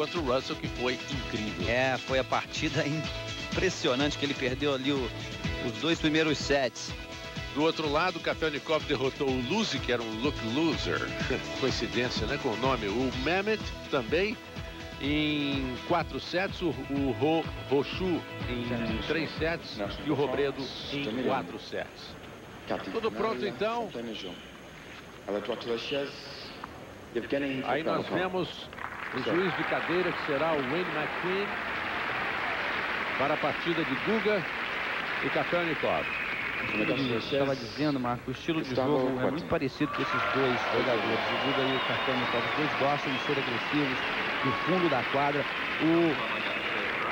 contra o Russell, que foi incrível. É, foi a partida impressionante que ele perdeu ali o, os dois primeiros sets. Do outro lado, o Kafelnikov derrotou o Luzi, que era um look loser. Coincidência, né, com o nome. O Mehmet também em quatro sets, o, o Ro, Rochu em três sets e o Robredo em quatro sets. Tudo pronto então. Aí nós vemos o juiz de cadeira, que será o Wayne McQueen, para a partida de Guga e Kafelnikov. Estava dizendo, Marco, o estilo de jogo é muito parecido com esses dois jogadores, o Guga e o Kafelnikov. Os dois gostam de ser agressivos no fundo da quadra. O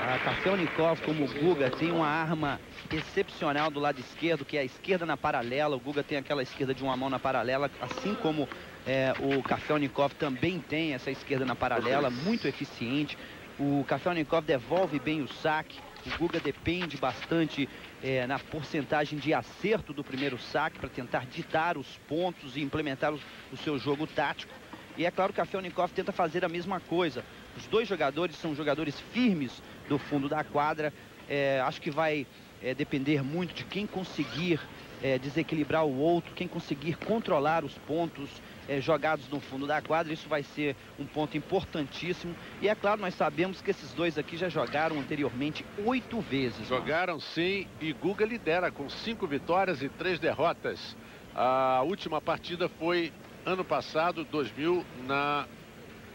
a Kafelnikov, como o Guga, tem uma arma excepcional do lado esquerdo, que é a esquerda na paralela. O Guga tem aquela esquerda de uma mão na paralela, assim como é, o Kafelnikov também tem essa esquerda na paralela, muito eficiente. O Kafelnikov devolve bem o saque. O Guga depende bastante é, na porcentagem de acerto do primeiro saque para tentar ditar os pontos e implementar o, o seu jogo tático. E é claro que a Felnikov tenta fazer a mesma coisa. Os dois jogadores são jogadores firmes do fundo da quadra. É, acho que vai é, depender muito de quem conseguir é, desequilibrar o outro, quem conseguir controlar os pontos é, jogados no fundo da quadra. Isso vai ser um ponto importantíssimo. E é claro, nós sabemos que esses dois aqui já jogaram anteriormente oito vezes. Jogaram mano. sim e Guga lidera com cinco vitórias e três derrotas. A última partida foi ano passado, 2000, na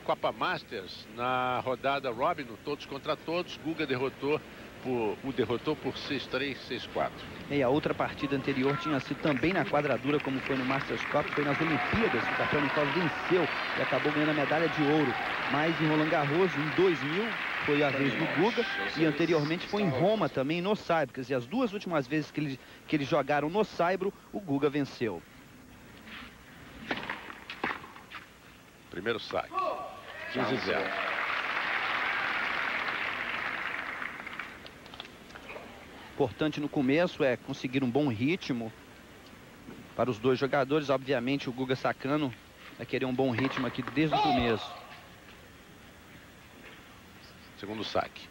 Copa Masters, na rodada Robin, todos contra todos. Guga derrotou por, o derrotou por 6-3, 6-4. E a outra partida anterior tinha sido também na quadradura, como foi no Masters Cup, foi nas Olimpíadas. O Kafelnikov venceu e acabou ganhando a medalha de ouro. Mas em Roland Garros, em 2000, foi a vez do Guga e anteriormente foi em Roma também, no Saibro. Quer dizer, as duas últimas vezes que, ele, que eles jogaram no Saibro, o Guga venceu. Primeiro saque. 15 0. Importante no começo é conseguir um bom ritmo para os dois jogadores. Obviamente o Guga Sacano vai querer um bom ritmo aqui desde o começo. Segundo saque.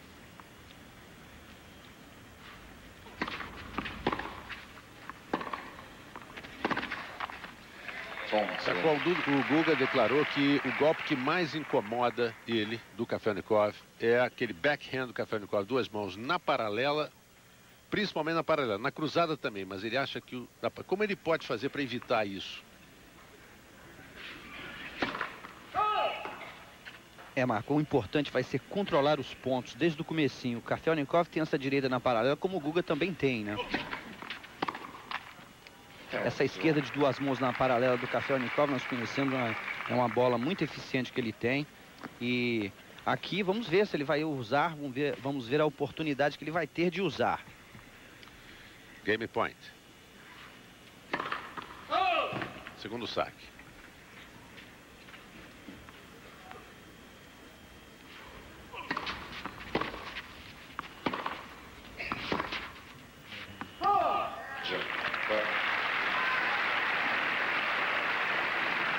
Sacou, o Guga declarou que o golpe que mais incomoda ele, do Kafelnikov, é aquele backhand do Kafelnikov, duas mãos na paralela, principalmente na paralela, na cruzada também, mas ele acha que... O, como ele pode fazer para evitar isso? É, Marco, o importante vai ser controlar os pontos desde o comecinho. O Kafelnikov tem essa direita na paralela, como o Guga também tem, né? Essa esquerda de duas mãos na paralela do Kafelnikov, nós conhecemos, é uma bola muito eficiente que ele tem. E aqui vamos ver se ele vai usar, vamos ver, vamos ver a oportunidade que ele vai ter de usar. Game point. Segundo saque.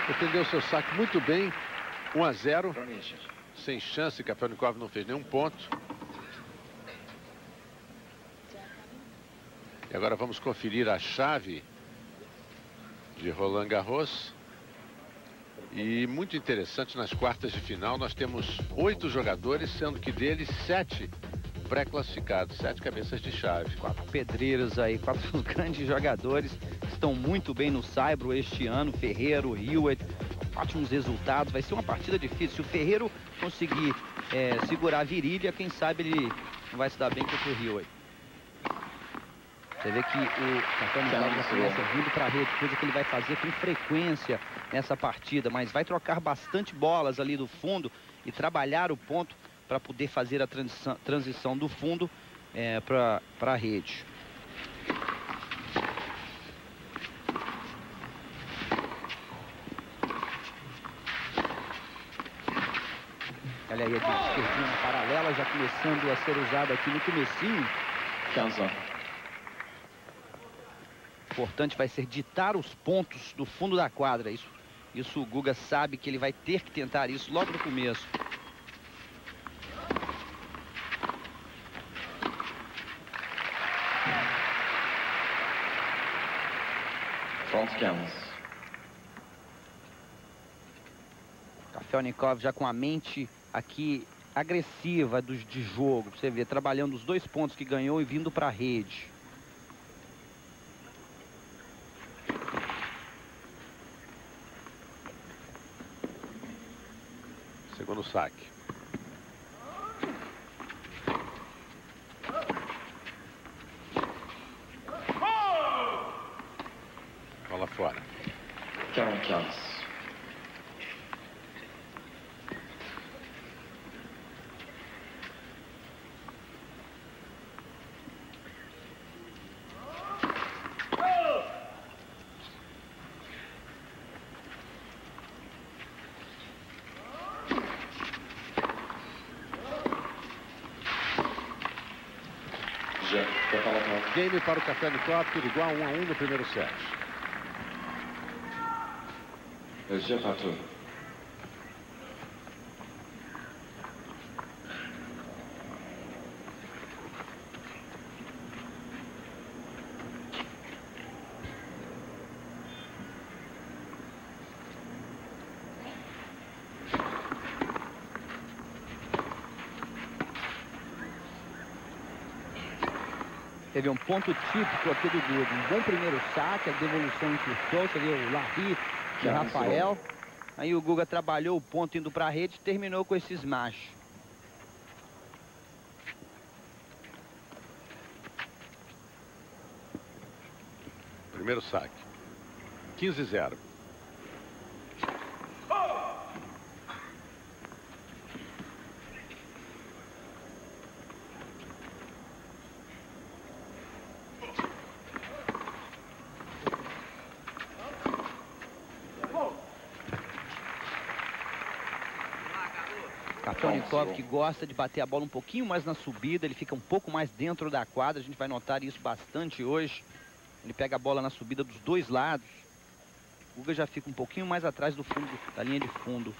Defendeu seu saque muito bem. 1 a 0. Sem chance, Kafelnikov não fez nenhum ponto. Agora vamos conferir a chave de Roland Garros. E muito interessante, nas quartas de final nós temos oito jogadores, sendo que deles sete pré-classificados, sete cabeças de chave. Quatro pedreiros aí, quatro grandes jogadores estão muito bem no Saibro este ano, Ferreiro, Hewitt, ótimos resultados, vai ser uma partida difícil. Se o Ferreiro conseguir é, segurar a virilha, quem sabe ele vai se dar bem contra o Hewitt. Você vê que o Catano já começa vindo para a rede, coisa que ele vai fazer com frequência nessa partida, mas vai trocar bastante bolas ali do fundo e trabalhar o ponto para poder fazer a transição, transição do fundo é, para a rede. Olha aí a esquerdinha na paralela, já começando a ser usada aqui no comecinho. Cansa importante vai ser ditar os pontos do fundo da quadra. Isso, isso o Guga sabe que ele vai ter que tentar isso logo no começo. False counts. Felnikov já com a mente aqui agressiva dos, de jogo. Você vê, trabalhando os dois pontos que ganhou e vindo para a rede. Segundo saque. Bola fora. Karen Kellis. Para o Café tudo igual, 1 um a 1 um no primeiro set. Jeu partout. Teve um ponto típico aqui do Duda. Um bom primeiro saque, a devolução encurtou. Você viu o Larry o Rafael. Aí o Guga trabalhou o ponto indo para a rede e terminou com esse smash. Primeiro saque. 15-0. Kafelnikov que gosta de bater a bola um pouquinho mais na subida, ele fica um pouco mais dentro da quadra, a gente vai notar isso bastante hoje. Ele pega a bola na subida dos dois lados. O Guga já fica um pouquinho mais atrás do fundo, da linha de fundo.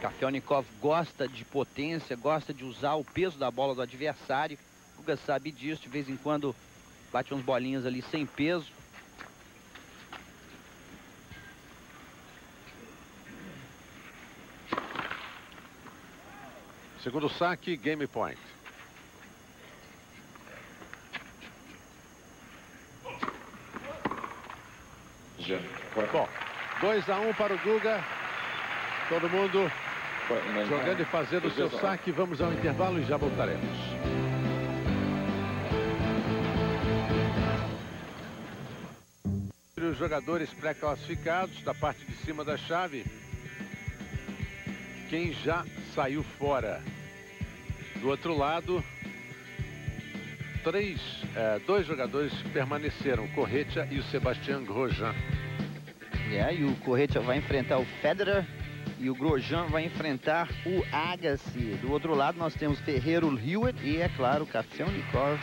Kafelnikov gosta de potência, gosta de usar o peso da bola do adversário. Guga sabe disso, de vez em quando bate uns bolinhas ali sem peso. Segundo saque, game point. Bom, 2 a 1 um para o Guga. Todo mundo jogando e fazendo o seu saque. Vamos ao intervalo e já voltaremos. Jogadores pré-classificados da parte de cima da chave. Quem já saiu fora. Do outro lado, três, é, dois jogadores permaneceram, Corretia e o Sebastião Grosjean. É, e o Corretia vai enfrentar o Federer e o Grosjean vai enfrentar o Agassi. Do outro lado nós temos Ferreiro Hewitt e, é claro, Kafelnikov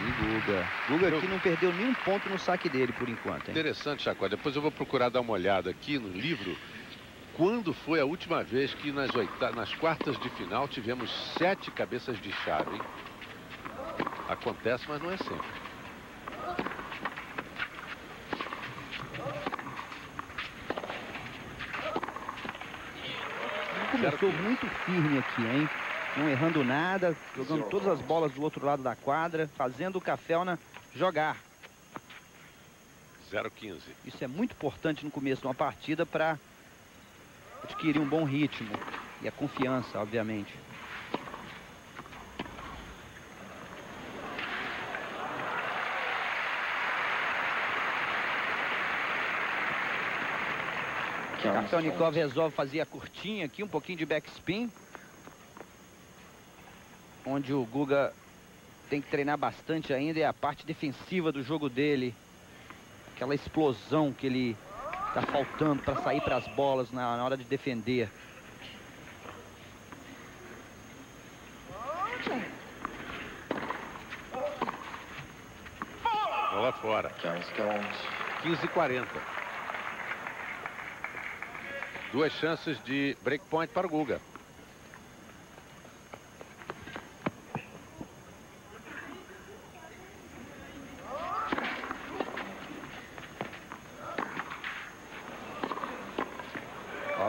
e Guga. Guga aqui não perdeu nenhum ponto no saque dele por enquanto. Hein? Interessante, Chacó. Depois eu vou procurar dar uma olhada aqui no livro. Quando foi a última vez que nas, oita... nas quartas de final tivemos sete cabeças de chave? Hein? Acontece, mas não é sempre. Começou muito firme aqui, hein? Não errando nada, jogando todas as bolas do outro lado da quadra, fazendo o Cafelna jogar. 0-15. Isso é muito importante no começo de uma partida para adquirir um bom ritmo e a confiança, obviamente. Kafelnikov resolve fazer a curtinha aqui, um pouquinho de backspin. Onde o Guga tem que treinar bastante ainda é a parte defensiva do jogo dele. Aquela explosão que ele está faltando para sair para as bolas na, na hora de defender. Bola fora. 15 e 40. Duas chances de breakpoint para o Guga.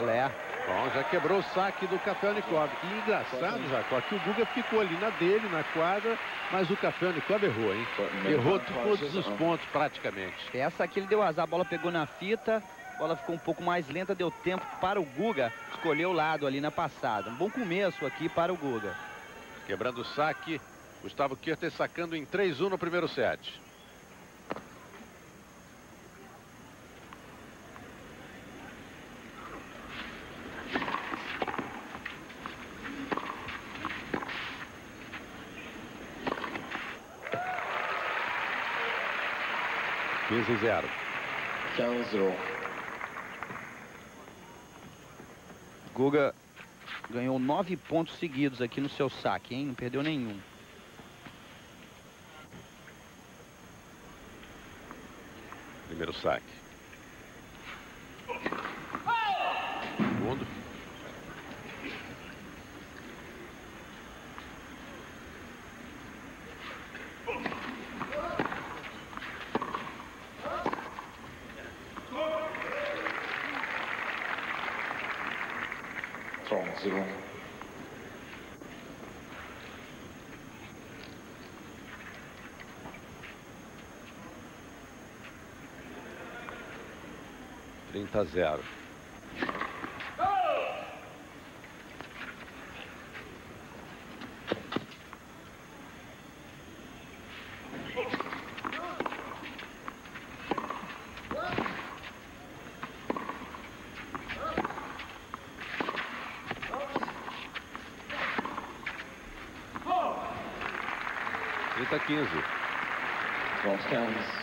Olé. Bom, já quebrou o saque do Kafelnikov. E engraçado, Jacó, que o Guga ficou ali na dele, na quadra, mas o Kafelnikov errou, hein? Errou todos os pontos praticamente. Essa aqui ele deu azar, a bola pegou na fita, a bola ficou um pouco mais lenta, deu tempo para o Guga escolher o lado ali na passada. Um bom começo aqui para o Guga. Quebrando o saque, Gustavo Kirten sacando em 3-1 no primeiro set. Quinze zero. 15-0. Guga ganhou nove pontos seguidos aqui no seu saque, hein? Não perdeu nenhum. Primeiro saque. 40 a 0. Trinta quinze. Bom.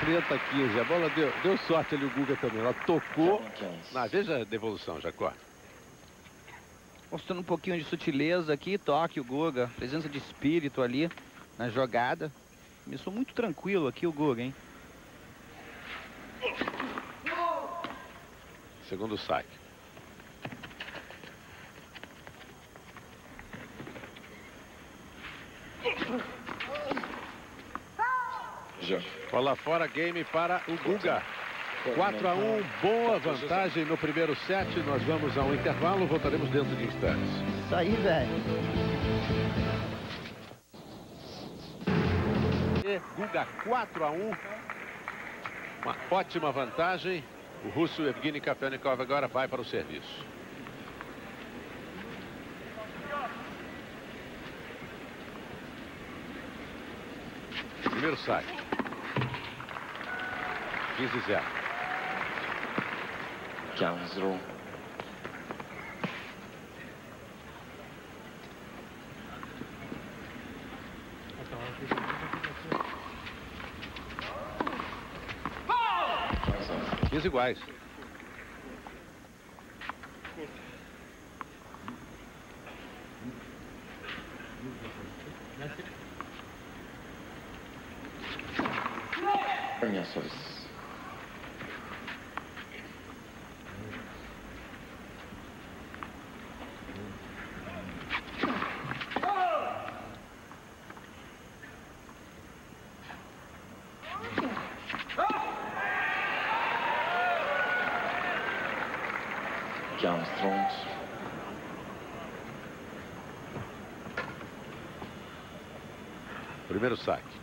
30 a 15. A bola deu, deu sorte ali o Guga também. Ela tocou. 15. Na, veja a devolução, Jacó. Mostrando um pouquinho de sutileza aqui, toque o Guga, presença de espírito ali na jogada. Começou muito tranquilo aqui o Guga, hein? Segundo saque. Bola fora, game para o Guga. 4 a 1, boa vantagem no primeiro set. Nós vamos ao intervalo, voltaremos dentro de instantes. Isso aí, velho. Guga 4 a 1. Uma ótima vantagem. O russo Evgeny Kafelnikov agora vai para o serviço. Primeiro saque. 15 0. 15-0. Quinze. 15 iguais. Primeiro saque.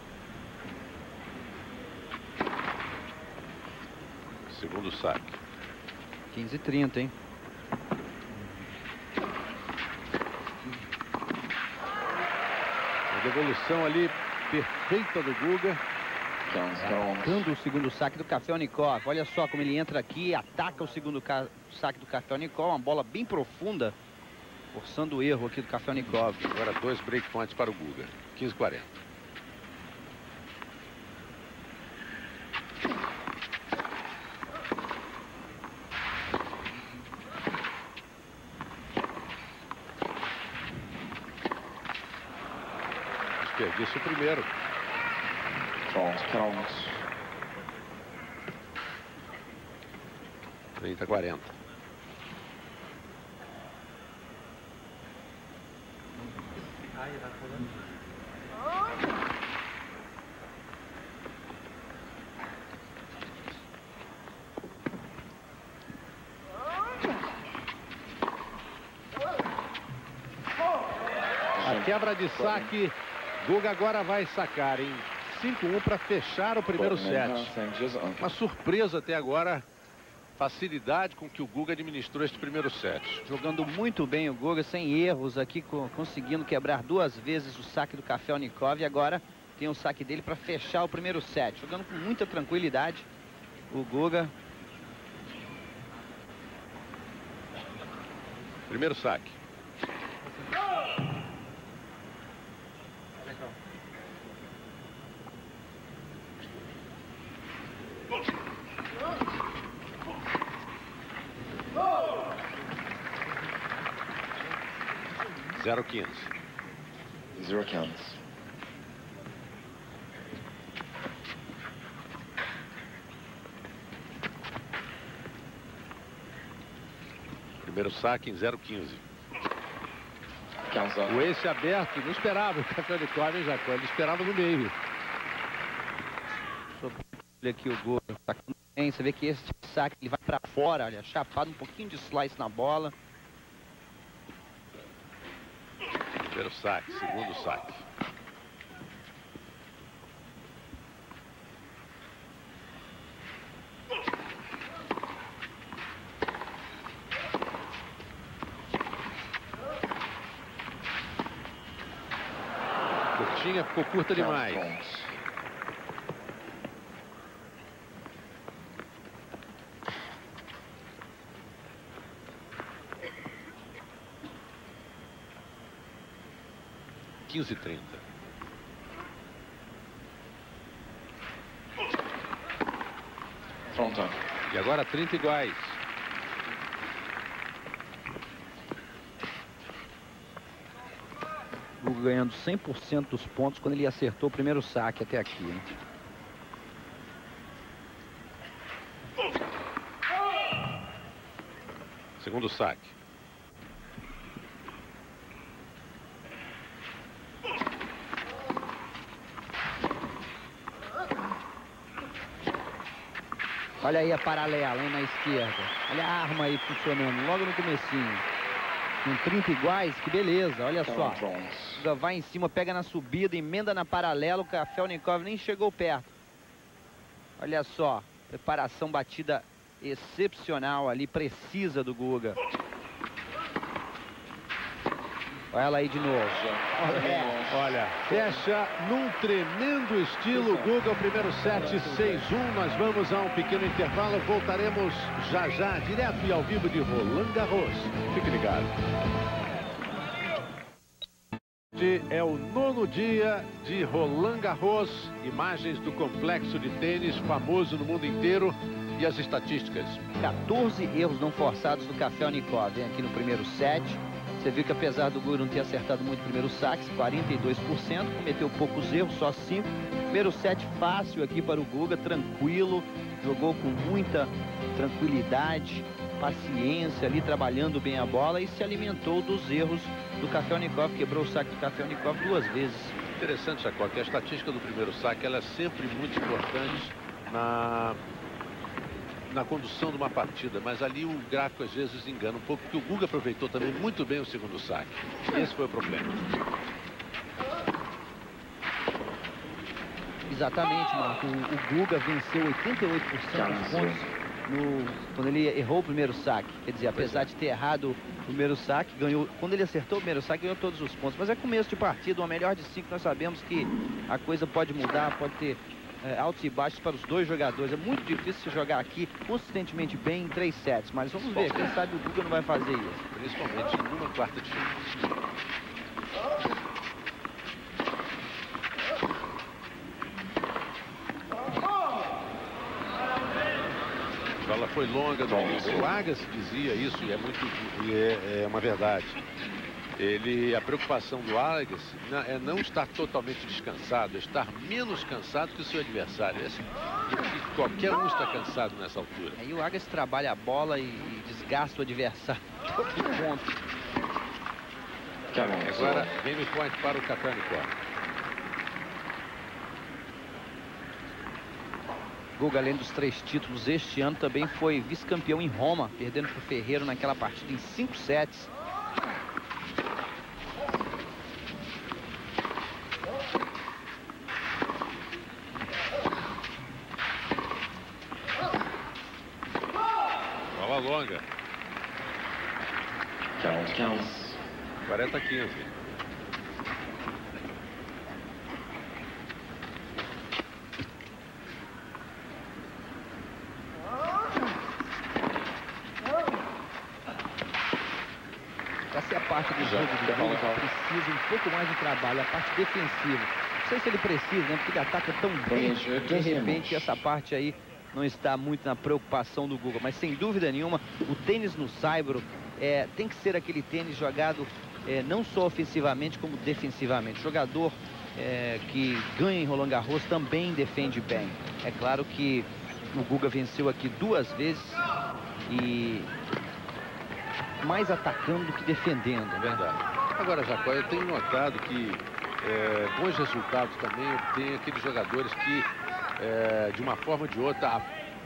Segundo saque. 15 e 30, hein? A devolução ali perfeita do Guga. Quinze, quarante. Dando o segundo saque do Kafelnikov. Olha só como ele entra aqui, ataca o segundo ca- saque do Kafelnikov. Uma bola bem profunda. Forçando o erro aqui do Kafelnikov. Agora dois break points para o Guga. 15-40. Desperdício o primeiro. Front count. 30-40. A quebra de saque. Guga agora vai sacar em 5-1 para fechar o primeiro set. Uma surpresa até agora. Facilidade com que o Guga administrou este primeiro set. Jogando muito bem o Guga, sem erros aqui, conseguindo quebrar duas vezes o saque do Kafelnikov. E agora tem o saque dele para fechar o primeiro set. Jogando com muita tranquilidade o Guga. Primeiro saque. Zero quinze. Zero counts. Primeiro saque em 0,15. Counts up. O ace aberto, não esperava o Kafelnikov, hein, Jacó? Ele esperava no meio. Olha aqui o Guga. Tá bem. Você vê que esse saque ele vai para fora, olha, chapado, um pouquinho de slice na bola. Primeiro saque, segundo saque. Curtinha, ficou curta demais. Quinze e trinta. E agora 30 iguais. Ganhando 100% dos pontos quando ele acertou o primeiro saque até aqui. né? Segundo saque. Olha aí a paralela, hein, na esquerda. Olha a arma aí funcionando logo no comecinho. Com 30 iguais, que beleza, olha só. Front. Guga vai em cima, pega na subida, emenda na paralela, o Kafelnikov nem chegou perto. Olha só, preparação batida excepcional ali, precisa do Guga. Olha ela aí de novo. É. Olha, fecha num tremendo estilo. Guga, o primeiro set 6-1. Nós vamos a um pequeno intervalo. Voltaremos já já, direto e ao vivo de Roland Garros. Fique ligado. Hoje É o nono dia de Roland Garros. Imagens do complexo de tênis famoso no mundo inteiro. E as estatísticas. 14 erros não forçados do Kafelnikov, vem aqui no primeiro set. Você viu que apesar do Guga não ter acertado muito o primeiro saque, 42%, cometeu poucos erros, só 5. Primeiro set fácil aqui para o Guga, tranquilo, jogou com muita tranquilidade, paciência ali, trabalhando bem a bola e se alimentou dos erros do Kafelnikov, quebrou o saque do Kafelnikov duas vezes. Interessante, Chacó, que a estatística do primeiro saque ela é sempre muito importante na, na condução de uma partida, mas ali o gráfico às vezes engana um pouco, porque o Guga aproveitou também muito bem o segundo saque. Esse foi o problema. Exatamente, Marco. O, o Guga venceu 88% dos pontos no, quando ele errou o primeiro saque. Quer dizer, apesar de ter errado o primeiro saque, ganhou. Quando ele acertou o primeiro saque, ganhou todos os pontos. Mas é começo de partida, uma melhor de cinco, nós sabemos que a coisa pode mudar, pode ter é, altos e baixos para os dois jogadores. É muito difícil jogar aqui consistentemente bem em três sets, mas vamos ver, quem sabe o Guga não vai fazer isso. Principalmente numa quarta de final. A bola foi longa no início. O Agassi dizia isso e é muito e é, é uma verdade. Ele, a preocupação do Alex é não estar totalmente descansado, é estar menos cansado que o seu adversário. É, qualquer um está cansado nessa altura. Aí o Agassi trabalha a bola e desgasta o adversário todo ponto. Agora, game point para o Kakarnikov. Guga, além dos três títulos, este ano também foi vice-campeão em Roma, perdendo para o Ferreiro naquela partida em cinco sets. Longa. Count, counts. 40 15. Essa é a parte do jogo do Bola precisa um pouco mais de trabalho, a parte defensiva. Não sei se ele precisa, né? Porque ele ataca tão bem. De repente, essa parte aí não está muito na preocupação do Google, mas sem dúvida nenhuma, o tênis no Saibro é, tem que ser aquele tênis jogado é, não só ofensivamente como defensivamente. O jogador é, que ganha em Roland Garros também defende bem. É claro que o Guga venceu aqui duas vezes e mais atacando do que defendendo. É verdade. Agora, Jacó, eu tenho notado que é, bons resultados também tem aqueles jogadores que é, de uma forma ou de outra,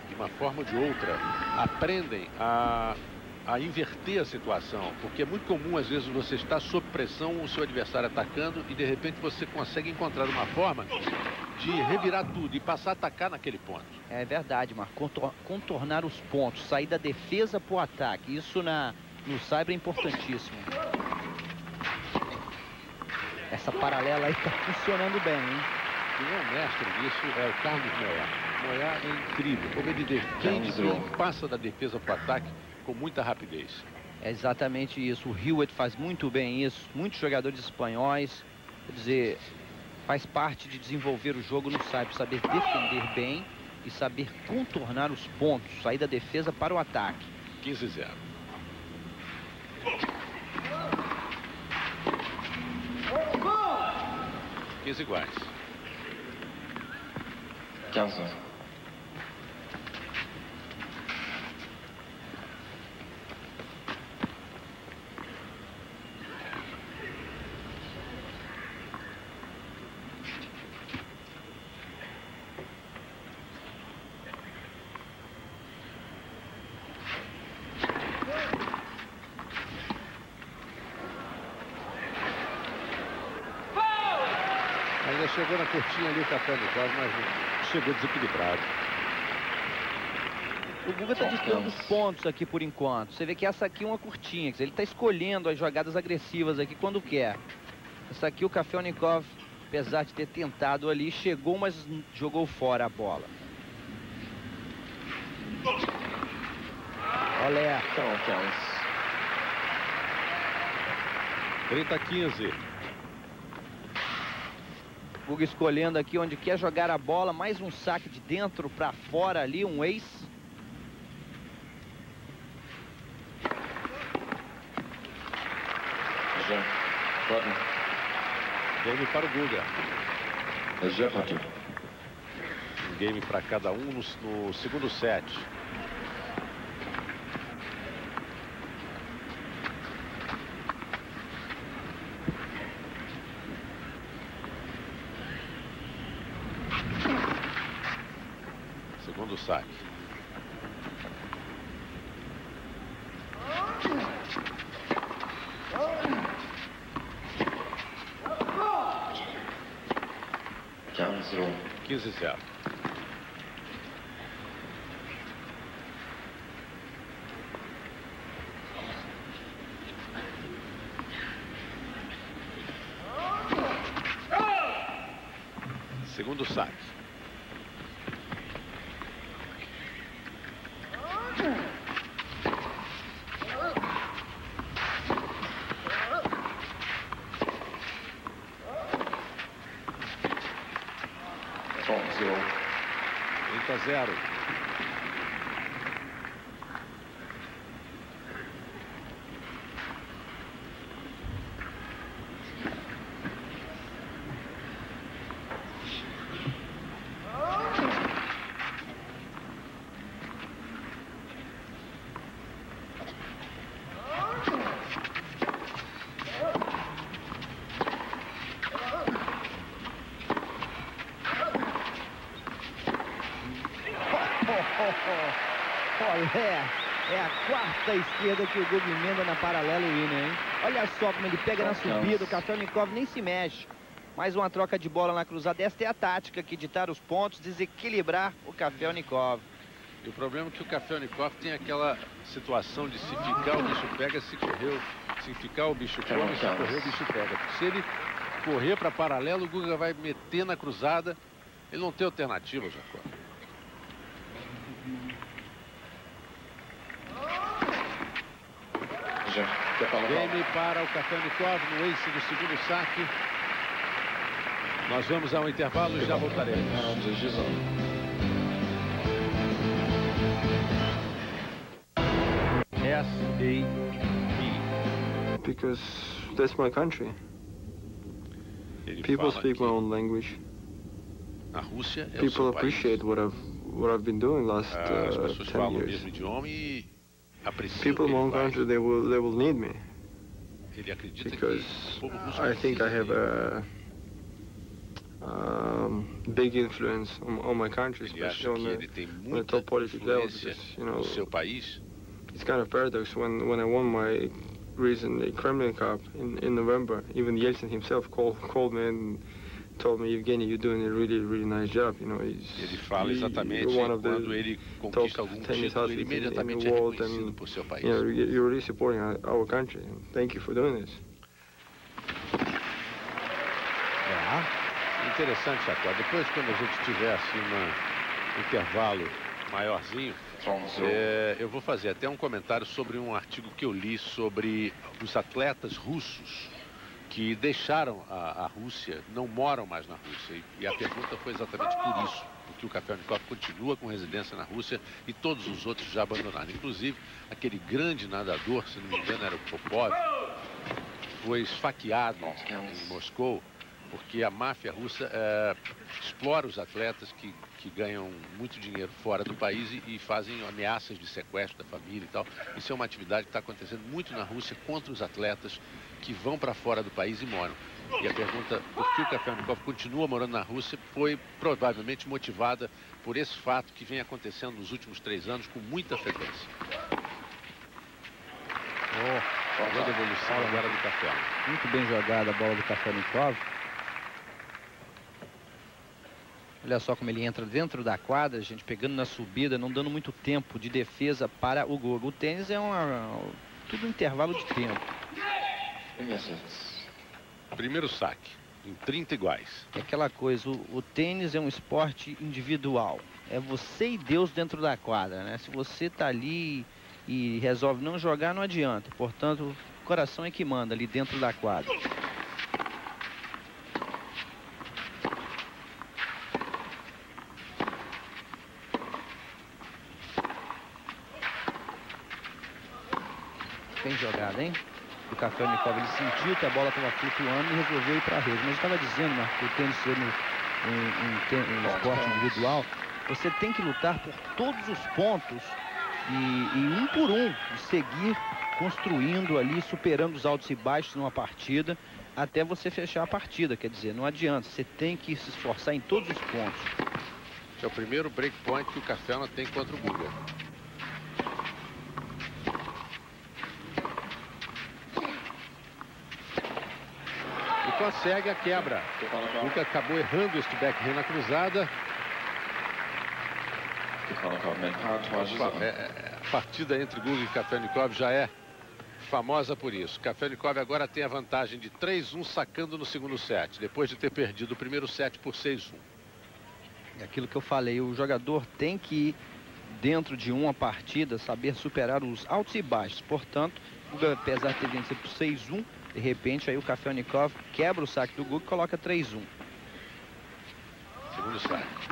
de uma forma ou de outra, aprendem a, a inverter a situação, porque é muito comum às vezes você estar sob pressão, o seu adversário atacando e de repente você consegue encontrar uma forma de revirar tudo e passar a atacar naquele ponto. É verdade, Marco, contornar os pontos, sair da defesa para o ataque, isso na, no cyber é importantíssimo. Essa paralela aí está funcionando bem, hein? Quem é o mestre nisso é o Carlos Moyá. Moyá é incrível, como ele defende e passa da defesa para o ataque com muita rapidez. É exatamente isso. O Hewitt faz muito bem isso. Muitos jogadores espanhóis, quer dizer, faz parte de desenvolver o jogo no site, saber defender bem e saber contornar os pontos, sair da defesa para o ataque. 15-0. 15 iguais. 15. Ainda chegou na curtinha ali o Café do Carlos, mas chegou desequilibrado. O Guga está ditando os pontos aqui por enquanto. Você vê que essa aqui é uma curtinha. Ele está escolhendo as jogadas agressivas aqui quando quer. Essa aqui o Kafelnikov, apesar de ter tentado ali, chegou, mas jogou fora a bola. Olha. 30 15. Guga escolhendo aqui onde quer jogar a bola. Mais um saque de dentro para fora ali, um ace. Game para o Guga. Um game para cada um no, no segundo set. saque. Quinze zero. Segundo saque. 0. Olé, é a quarta esquerda que o Gugu emenda na paralelo winner, hein? Olha só como ele pega na subida, o Kafelnikov nem se mexe. Mais uma troca de bola na cruzada. Esta é a tática que ditar os pontos, desequilibrar o Kafelnikov. E o problema é que o Kafelnikov tem aquela situação de se ficar o bicho pega, se correu, se ficar o bicho come, se correr o bicho pega. Porque se ele correr para paralelo, o Guga vai meter na cruzada. Ele não tem alternativa, Jacó. Game para o Kafelnikov no ace do segundo saque. Nós vamos ao intervalo e já voltaremos. S-A-B. Because that's my country. Ele People speak my own language. Na Rússia é o People seu país. appreciate what I've what I've been doing last Ah, As uh, pessoas 10 falam o years. Mesmo idioma apreciam People in my ele own vai. country they will they will need me because que o povo russo I think I have a um, big influence on, on my country, especially on the, on the top politics level. Because you know no seu país. it's kind of paradox when when I won my recent Kremlin Cup in, in November. Even Yeltsin himself called called me and told me, Evgeny, you're doing a really really nice job. You know, he's Ele fala exatamente you're one of the quando ele conquista algum tennis título, ele imediatamente the é world reconhecido por seu país. you know, you- you're really supporting our, our country. Thank you for doing this. É, Interessante, Chacó. Depois, quando a gente tiver assim um intervalo maiorzinho, é, eu vou fazer até um comentário sobre um artigo que eu li sobre os atletas russos que deixaram a, a Rússia, não moram mais na Rússia. E, e a pergunta foi exatamente por isso, porque o Kafelnikov continua com residência na Rússia e todos os outros já abandonaram. Inclusive, aquele grande nadador, se não me engano era o Popov, foi esfaqueado em Moscou porque a máfia russa eh, explora os atletas que, que ganham muito dinheiro fora do país e, e fazem ameaças de sequestro da família e tal. Isso é uma atividade que está acontecendo muito na Rússia contra os atletas que vão para fora do país e moram. E a pergunta por que o Kafelnikov continua morando na Rússia foi provavelmente motivada por esse fato que vem acontecendo nos últimos três anos com muita frequência. Oh, A grande evolução agora do Café. muito bem jogada a bola do Kafelnikov. Olha só como ele entra dentro da quadra, gente, pegando na subida, não dando muito tempo de defesa para o gol. O tênis é uma, tudo um intervalo de tempo. Primeiro saque, em 30 iguais. É aquela coisa, o, o tênis é um esporte individual. É você e Deus dentro da quadra, né? Se você tá ali e resolve não jogar, não adianta. Portanto, o coração é que manda ali dentro da quadra. Bem jogada, hein? O Kafelnikov, ele sentiu que a bola estava flutuando e resolveu ir para a rede. Mas eu estava dizendo, Marco, que o tênis sendo um, um, um esporte individual, você tem que lutar por todos os pontos e, e um por um, de seguir construindo ali, superando os altos e baixos numa partida, até você fechar a partida. Quer dizer, não adianta, você tem que se esforçar em todos os pontos. Esse é o primeiro break point que o Café tem contra o Google. Consegue a quebra. Luca acabou errando este backhand na cruzada. É, é, a partida entre Guga e Kafelnikov já é famosa por isso. Kafelnikov agora tem a vantagem de 3-1 sacando no segundo set, depois de ter perdido o primeiro set por 6-1. É aquilo que eu falei, o jogador tem que, dentro de uma partida, saber superar os altos e baixos. Portanto, apesar de ter vencido por 6-1, de repente, aí o Kafelnikov quebra o saque do Guk e coloca 3-1. Segundo saque.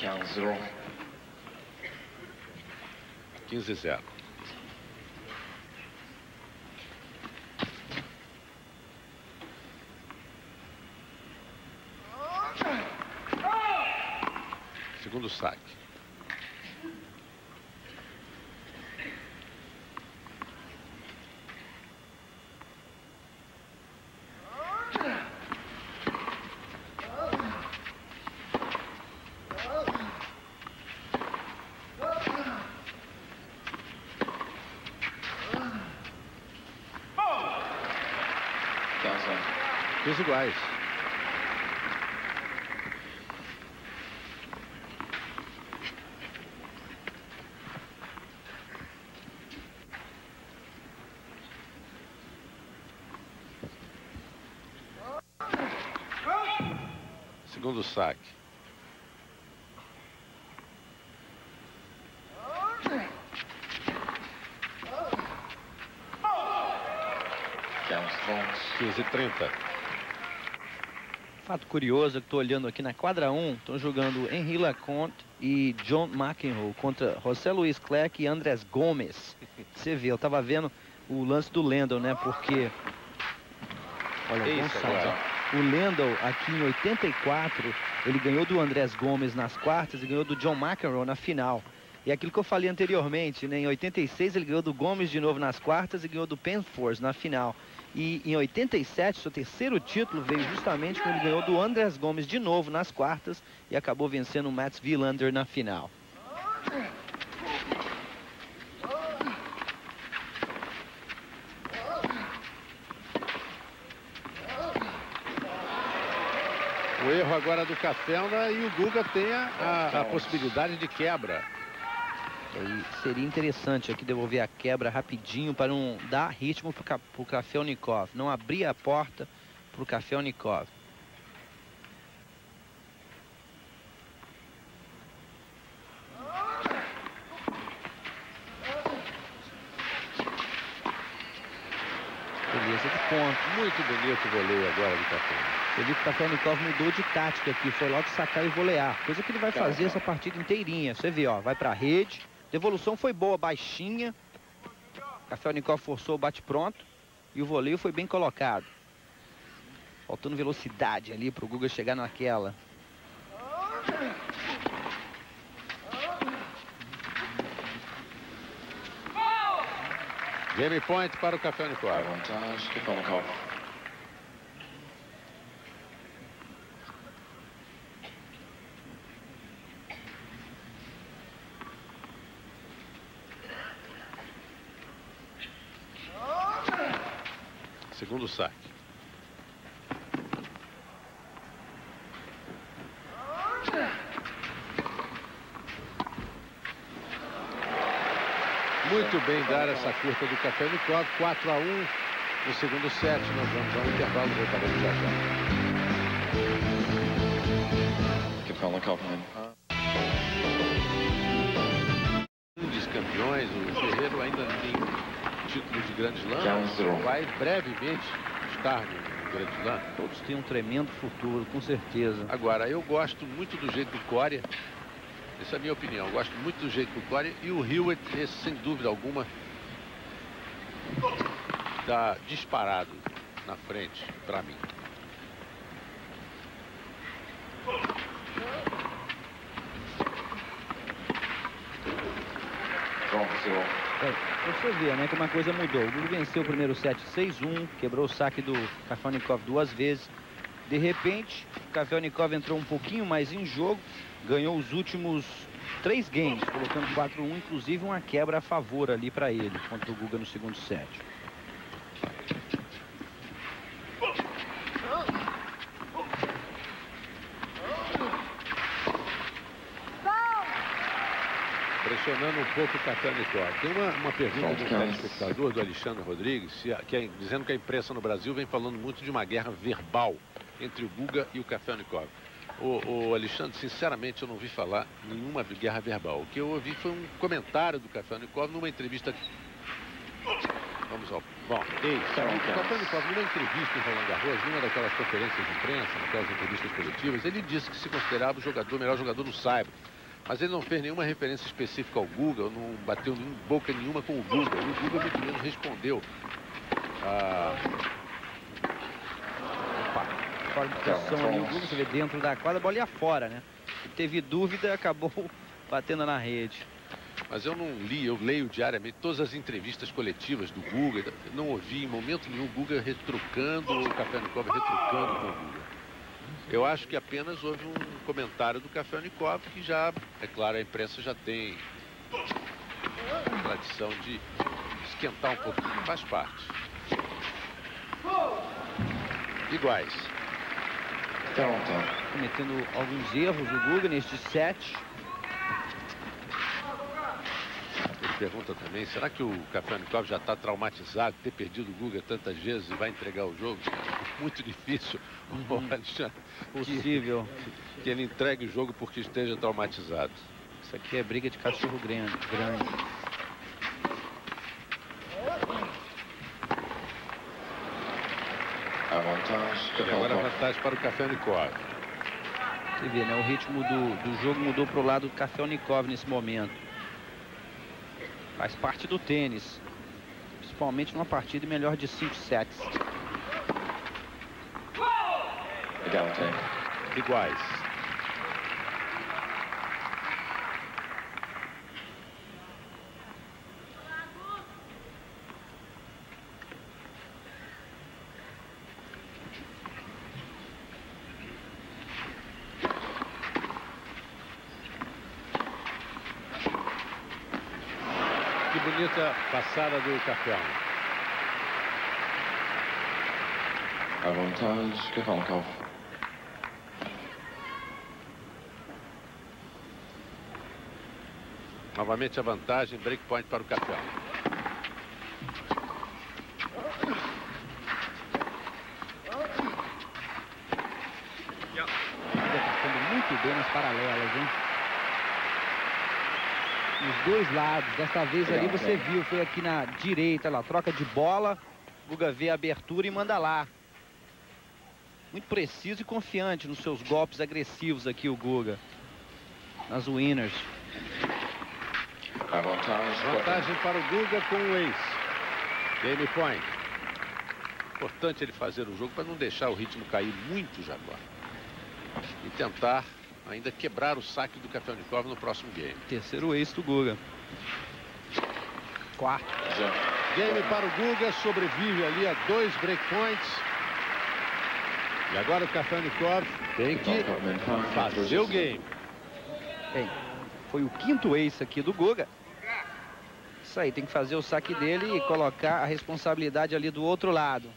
Quinze é zero. Quinze zero. Segundo saque. Iguais. Segundo saque. Quinze e trinta. Fato curioso que estou olhando aqui na quadra 1, estão jogando Henri Laconte e John McEnroe contra José Luiz Clerc e Andrés Gomes. Você vê, eu estava vendo o lance do Lendl, né? Porque. Olha, Isso, o Lendl aqui em 84, ele ganhou do Andrés Gomes nas quartas e ganhou do John McEnroe na final. E aquilo que eu falei anteriormente, né? Em 86 ele ganhou do Gomes de novo nas quartas e ganhou do Penforce na final. E em 87, seu terceiro título veio justamente quando ele ganhou do Andrés Gomes de novo nas quartas e acabou vencendo o Mats Wilander na final. O erro agora do Caféuna e o Guga tem a, a, a possibilidade de quebra. Aí seria interessante aqui devolver a quebra rapidinho para não dar ritmo para o Kafelnikov. Não abrir a porta para o Kafelnikov. Beleza de ponto. Muito bonito o voleio agora do Café. Você viu que o Kafelnikov mudou de tática aqui. Foi logo sacar e volear. Coisa que ele vai fazer essa partida inteirinha. Você vê, ó. Vai para a rede Devolução foi boa, baixinha. Kafelnikov forçou o bate-pronto. E o voleio foi bem colocado. Faltando velocidade ali para o Guga chegar naquela. Game point para o Kafelnikov. Segundo saque. Muito bem dar essa curta do Café Nicole, 4 a 1 no segundo set. Nós vamos ao intervalo, voltaremos já já. Café Kaufman. Dos campeões, o Ferreiro ainda tem título de Grande Slam, vai brevemente estar no Grande Slam. Todos têm um tremendo futuro, com certeza. Agora, eu gosto muito do jeito do Coria, essa é a minha opinião, eu gosto muito do jeito do Coria e o Hewitt, esse, sem dúvida alguma, está disparado na frente para mim. Pronto, é, você vê, né, como a coisa mudou. O Gugu venceu o primeiro set 6-1, quebrou o saque do Kafelnikov duas vezes. De repente, o Kafelnikov entrou um pouquinho mais em jogo, ganhou os últimos três games, colocando 4-1, inclusive uma quebra a favor ali para ele, contra o Guga no segundo set. Pressionando um pouco o Catanicó. Tem uma, uma pergunta do telespectador, do Alexandre Rodrigues, que é, dizendo que a imprensa no Brasil vem falando muito de uma guerra verbal entre o Guga e o Kafelnikov. O, o Alexandre, sinceramente, eu não vi falar nenhuma guerra verbal. O que eu ouvi foi um comentário do Kafelnikov numa entrevista. Vamos ao Bom, ei, o Kafelnikov, numa entrevista em Roland Garros, numa daquelas conferências de imprensa, naquelas entrevistas coletivas, ele disse que se considerava o jogador, o melhor jogador no Saibro. Mas ele não fez nenhuma referência específica ao Guga, não bateu nem boca nenhuma com o Guga. E o Guga muito menos respondeu. Ah... Opa, fora de posição ali, o Guga, você vê dentro da quadra, a bola ia fora, né? teve dúvida, acabou batendo na rede. Mas eu não li, eu leio diariamente todas as entrevistas coletivas do Guga. Não ouvi em momento nenhum o Guga retrucando, o Café Nikov retrucando com o Guga. Eu acho que apenas houve um comentário do Café Nikov que já, é claro, a imprensa já tem a tradição de esquentar um pouquinho, faz parte. Iguais. Cometendo alguns erros o Guga neste set. Pergunta também, será que o Kafelnikov já está traumatizado ter perdido o Guga tantas vezes e vai entregar o jogo? Muito difícil, uhum. possível que ele entregue o jogo porque esteja traumatizado. Isso aqui é briga de cachorro grande. grande. E agora a vantagem para o Kafelnikov. Você vê, né? O ritmo do, do jogo mudou para o lado do Kafelnikov nesse momento. Faz parte do tênis. Principalmente numa partida melhor de 5 sets. Iguais. Passada do Café. Avantage Kafelnikov. Novamente a vantagem, break point para o Café. Ainda muito bem nas paralelas, hein? Os dois lados. Dessa vez ali você viu, foi aqui na direita, lá, troca de bola. Guga vê a abertura e manda lá. Muito preciso e confiante nos seus golpes agressivos aqui o Guga. Nas winners. Vantagem para o Guga com o ace. Game point. Importante ele fazer o jogo para não deixar o ritmo cair muito já agora. E tentar ainda quebrar o saque do Kafelnikov no próximo game. Terceiro ace do Guga. Quarto. Game para o Guga, sobrevive ali a dois breakpoints. E agora o Kafelnikov tem que fazer o game. Bem, foi o quinto ace aqui do Guga. Isso aí, tem que fazer o saque dele e colocar a responsabilidade ali do outro lado.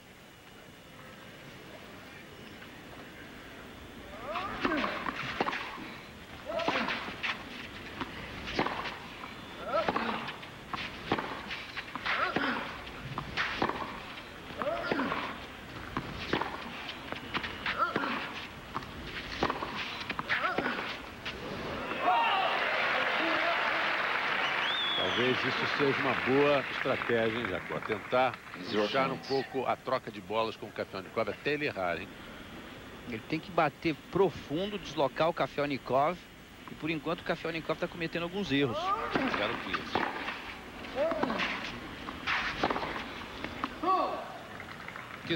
seja uma boa estratégia, hein, Jacó? Tentar puxar um pouco a troca de bolas com o Kafelnikov até ele errar, hein? Ele tem que bater profundo, deslocar o Kafelnikov. E por enquanto o Kafelnikov está cometendo alguns erros. Espero que isso.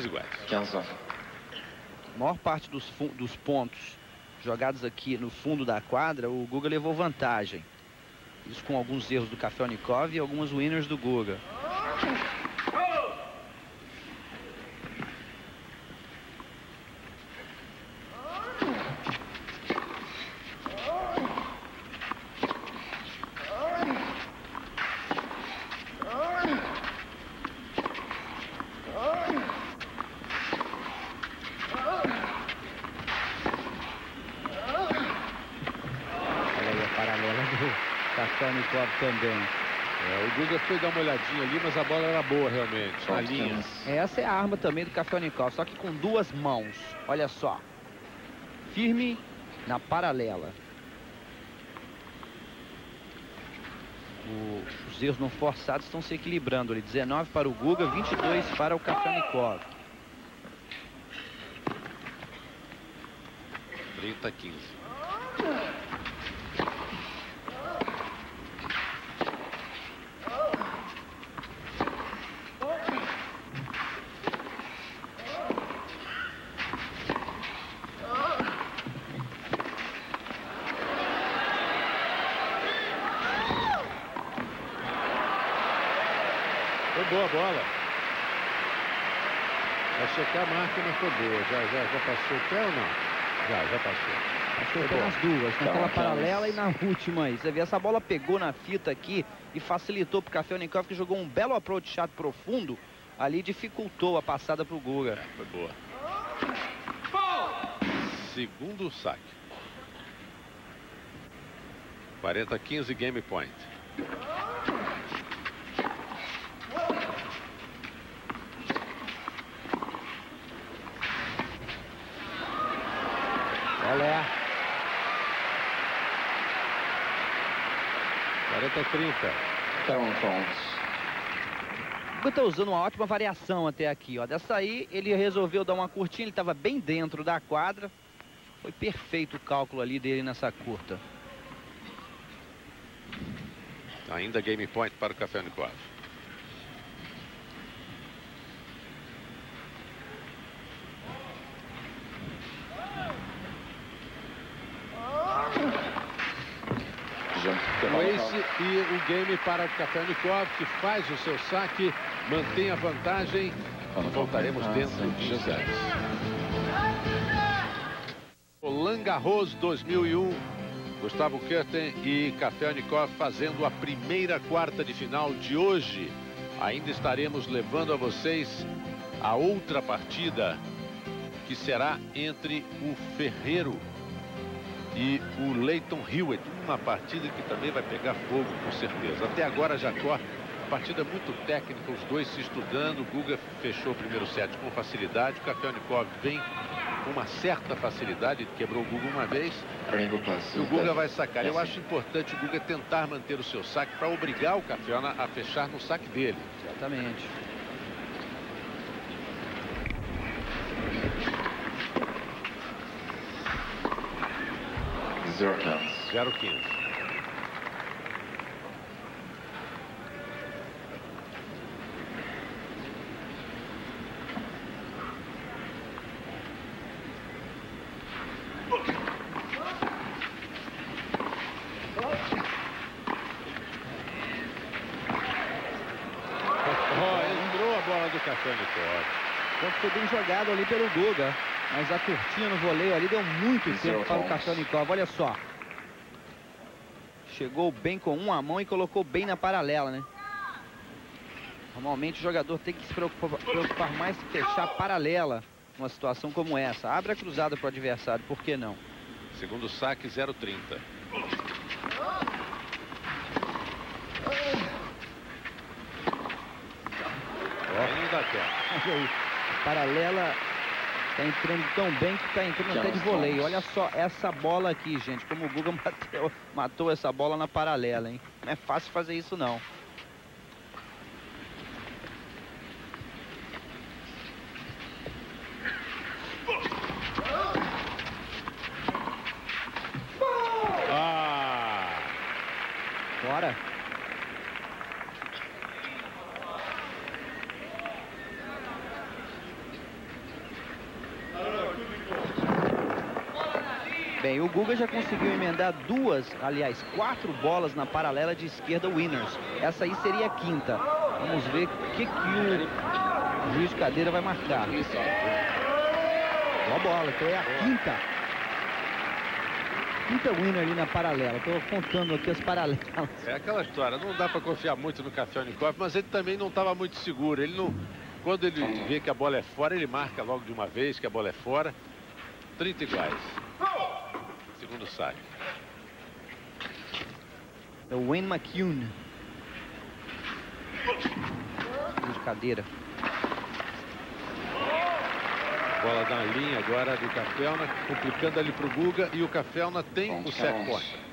iguais. A maior parte dos, dos pontos jogados aqui no fundo da quadra, o Guga levou vantagem. Isso com alguns erros do Kafelnikov e algumas winners do Guga. também. É, o Guga foi dar uma olhadinha ali, mas a bola era boa realmente, na linha. Essa é a arma também do Kafelnikov, só que com duas mãos. Olha só. Firme na paralela. O, os erros não forçados estão se equilibrando ali. 19 para o Guga, 22 para o Kafelnikov. 30 15. boa bola. Vai checar a marca, mas foi boa. Já, já, já passou o pé ou não? Já, já passou. Passou nas duas, naquela então, paralela e na última aí. Você vê, essa bola pegou na fita aqui e facilitou para o Café Unicov, que jogou um belo approach chato profundo. Ali dificultou a passada para o Guga. É, foi boa. Segundo saque. 40-15 game point. Olé. 40 30. Então, pontos. O está usando uma ótima variação até aqui, ó. Dessa aí, ele resolveu dar uma curtinha, ele estava bem dentro da quadra. Foi perfeito o cálculo ali dele nessa curta. Ainda game point para o Café Unicov. Ace e o game para o Kafelnikov, que faz o seu saque, mantém a vantagem. Voltaremos dentro de instantes. Roland Garros 2001. Gustavo Kirten e Kafelnikov fazendo a primeira quarta de final de hoje. Ainda estaremos levando a vocês a outra partida, que será entre o Ferreiro e o Leighton Hewitt, uma partida que também vai pegar fogo, com certeza. Até agora, Jacó, partida muito técnica, os dois se estudando. O Guga fechou o primeiro set com facilidade. O Kafelnikov vem com uma certa facilidade, quebrou o Guga uma vez. E o Guga vai sacar. Eu acho importante o Guga tentar manter o seu saque para obrigar o Cafeona a fechar no saque dele. Exatamente. 015. foi então bem jogado ali pelo Guga. Mas a curtinha no voleio ali deu muito tempo para o Castanicov. Olha só, Chegou bem com uma mão e colocou bem na paralela, né? Normalmente o jogador tem que se preocupar, preocupar mais em fechar a paralela numa situação como essa. Abre a cruzada para o adversário, por que não? Segundo saque, 0,30. Ainda quer. Paralela Tá entrando tão bem que tá entrando até de voleio. Olha só essa bola aqui, gente. Como o Guga matou, matou essa bola na paralela, hein? Não é fácil fazer isso, não. Ah! Bora. Bem, o Guga já duas, aliás, quatro bolas na paralela de esquerda winners. Essa aí seria a quinta. Vamos ver o que, que o juiz de cadeira vai marcar. Boa bola, então é a quinta. Quinta winner ali na paralela. Estou contando aqui as paralelas. É aquela história, não dá para confiar muito no Café Unicov, mas ele também não estava muito seguro. Ele não. Quando ele vê que a bola é fora, ele marca logo de uma vez que a bola é fora. 30 iguais segundo saque. É o Wayne McCune. De cadeira. Bola na linha agora do Cafelna, complicando ali para o Guga e o Cafelna tem o set point.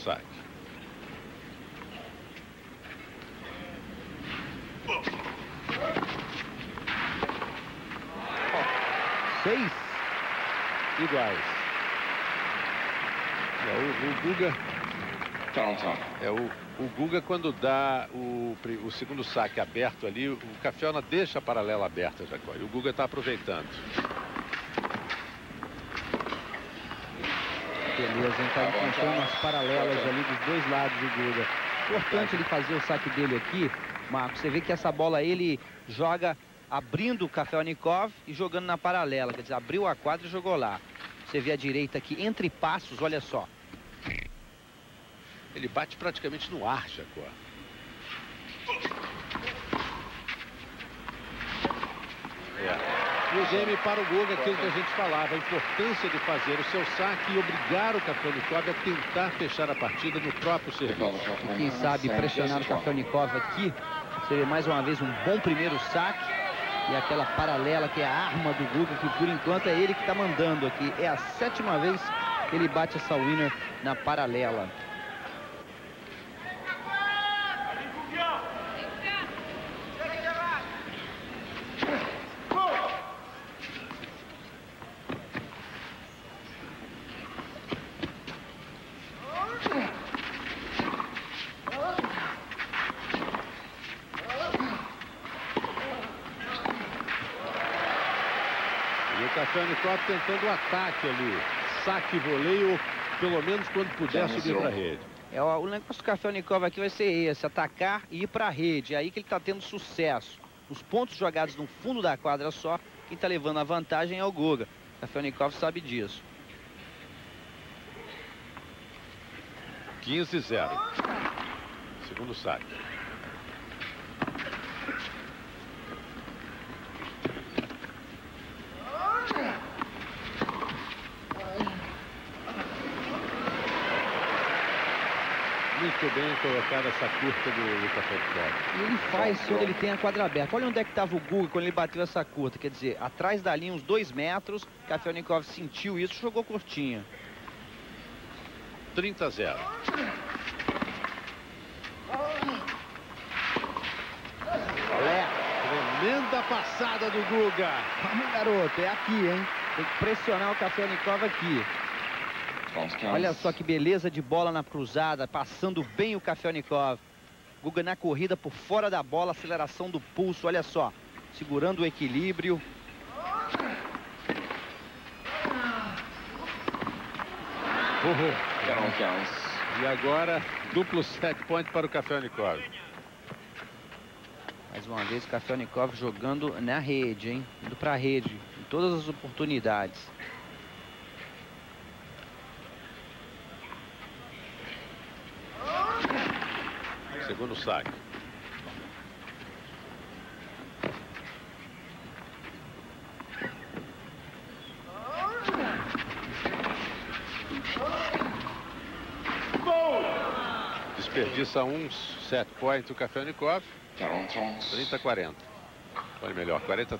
saque. Seis iguais. É, o, o Guga. É, o, Guga, quando dá o, o segundo saque aberto ali, o Cafeona deixa a paralela aberta, Jacó. E o Guga está aproveitando. Beleza, está encontrando as paralelas ali dos dois lados do Guga. Importante ele fazer o saque dele aqui, Marcos. Você vê que essa bola ele joga abrindo o Kafelnikov e jogando na paralela. Quer dizer, abriu a quadra e jogou lá. Você vê a direita aqui, entre passos, olha só. Ele bate praticamente no ar, Jacó. É. E o game para o Guga, aquilo que a gente falava, a importância de fazer o seu saque e obrigar o Kafelnikov a tentar fechar a partida no próprio serviço. E quem sabe pressionar o Kafelnikov aqui seria mais uma vez um bom primeiro saque e aquela paralela que é a arma do Guga, que por enquanto é ele que está mandando aqui. É a sétima vez que ele bate essa winner na paralela. Kafelnikov tentando o ataque ali. Saque voleio, pelo menos quando puder subir para a rede. É, o negócio do Kafelnikov aqui vai ser esse, atacar e ir para a rede. É aí que ele está tendo sucesso. Os pontos jogados no fundo da quadra só, quem está levando a vantagem é o Guga. Kafelnikov sabe disso. 15-0. Segundo saque. Colocada essa curta do, do Café de E ele faz quando ele tem a quadra aberta. Olha onde é que estava o Guga quando ele bateu essa curta. Quer dizer, atrás da linha uns dois metros. Kafelnikov sentiu isso, jogou curtinha. 30 a 0. Olé, tremenda passada do Guga. Vamos, garoto, é aqui, hein? Tem que pressionar o Kafelnikov aqui. Olha só que beleza de bola na cruzada, passando bem o Kafelnikov. Guga na corrida por fora da bola, aceleração do pulso, olha só. Segurando o equilíbrio. E agora, duplo set point para o Kafelnikov. Mais uma vez, o Kafelnikov jogando na rede, hein? Indo para a rede, em todas as oportunidades. Segundo saque. Desperdiça um set point o Kafelnikov. 30 40. Foi melhor, 40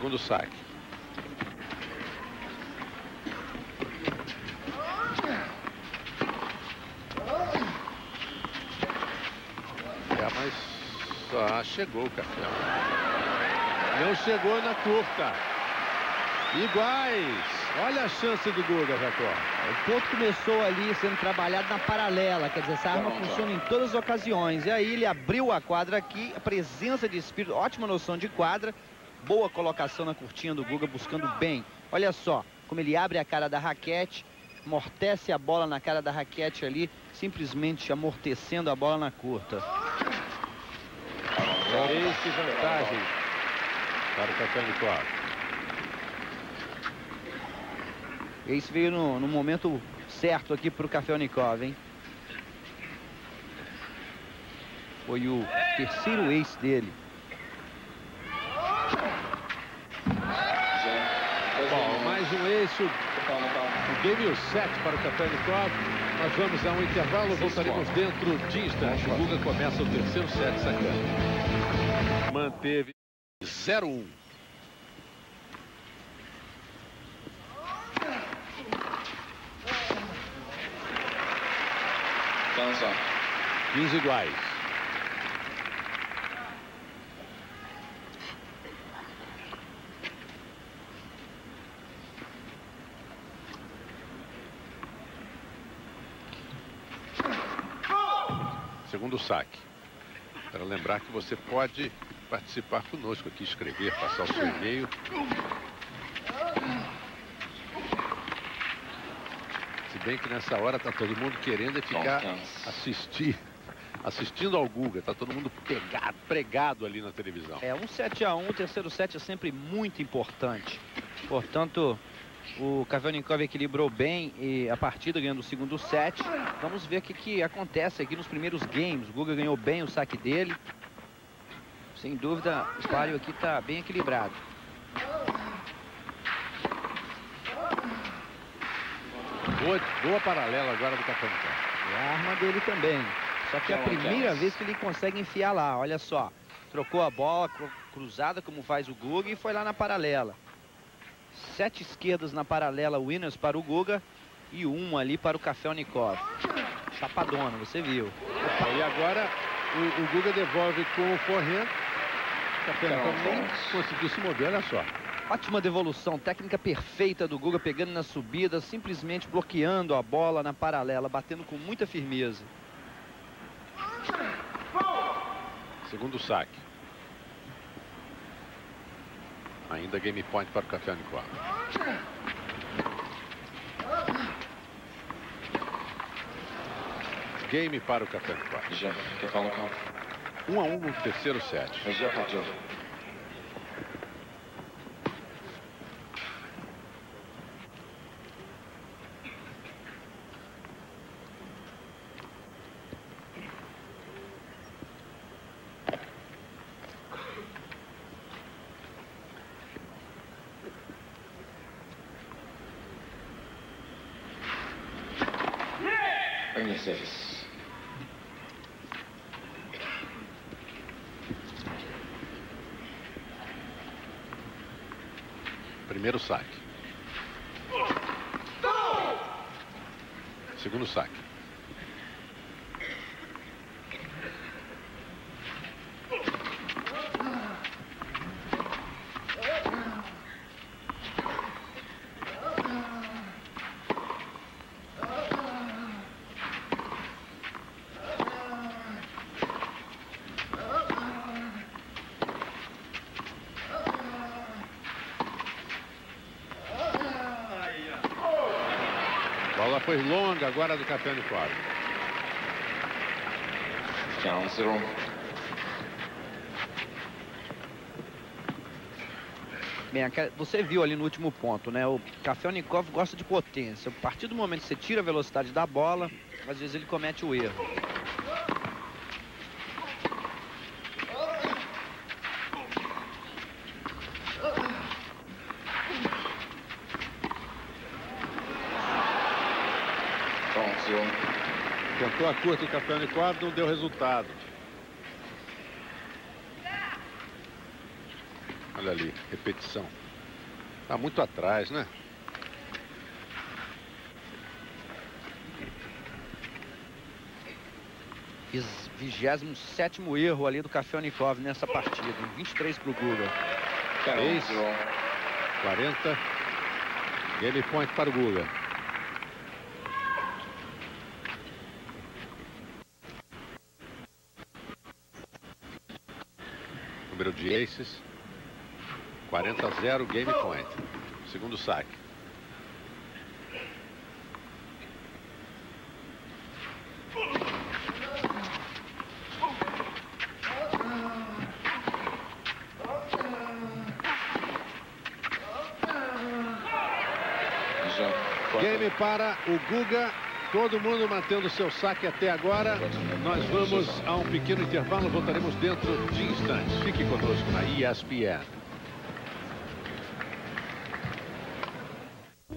segundo saque. É, mas só chegou o café. Não chegou na curta. Iguais. Olha a chance do Guga, Jacó. O ponto começou ali sendo trabalhado na paralela, quer dizer, essa arma funciona em todas as ocasiões. E aí ele abriu a quadra aqui, a presença de espírito, ótima noção de quadra, Boa colocação na curtinha do Guga, buscando bem. Olha só como ele abre a cara da raquete, amortece a bola na cara da raquete ali, simplesmente amortecendo a bola na curta. Esse vantagem para o Kafelnikov. Esse veio no, no momento certo aqui para o Kafelnikov, hein? Foi o terceiro ace dele. O, o game o set para o Kafelnikov. Nós vamos a um intervalo, voltaremos dentro de instantes. O Guga começa o terceiro set sacando. Manteve 0-1. Dança. 15 iguais. Segundo saque. Para lembrar que você pode participar conosco aqui, escrever, passar o seu e-mail. Se bem que nessa hora está todo mundo querendo é ficar assistir, assistindo ao Guga. Está todo mundo pegado, pregado ali na televisão. É, um 7 a 1 o terceiro set é sempre muito importante. Portanto, o Kavelnikov equilibrou bem e a partida ganhando o segundo set. Vamos ver o que, que acontece aqui nos primeiros games. O Guga ganhou bem o saque dele. Sem dúvida, o páreo aqui está bem equilibrado. Boa, boa paralela agora do Kavelnikov. É a arma dele também. Só que é a primeira vez que ele consegue enfiar lá, olha só. Trocou a bola cruzada, como faz o Guga, e foi lá na paralela. Sete esquerdas na paralela, winners para o Guga e um ali para o Kafelnikov. Chapadona, você viu. Opa, e agora o, o, Guga devolve com o forehand. Kafelnikov nem conseguiu se mover, olha só. Ótima devolução, técnica perfeita do Guga, pegando na subida, simplesmente bloqueando a bola na paralela, batendo com muita firmeza. Segundo saque. Ainda game point para o Kafelnikov. Game para o Kafelnikov. Um a um no terceiro set. Primeiro saque. Segundo saque. bola foi longa agora do Kafelnikov. Down zero. Bem, você viu ali no último ponto, né? O Kafelnikov gosta de potência. A partir do momento que você tira a velocidade da bola, às vezes ele comete o erro. Tentou a curta o Kafelnikov, não deu resultado. Olha ali, repetição. Está muito atrás, né? Fiz 27 erro ali do Kafelnikov nessa partida. 23 para o Guga. 3, 40. Game point para o Guga. Número de aces. 40 a 0, game point. Segundo saque. Game para o Guga Todo mundo mantendo seu saque até agora. Nós vamos a um pequeno intervalo. Voltaremos dentro de instantes. Fique conosco na ESPN.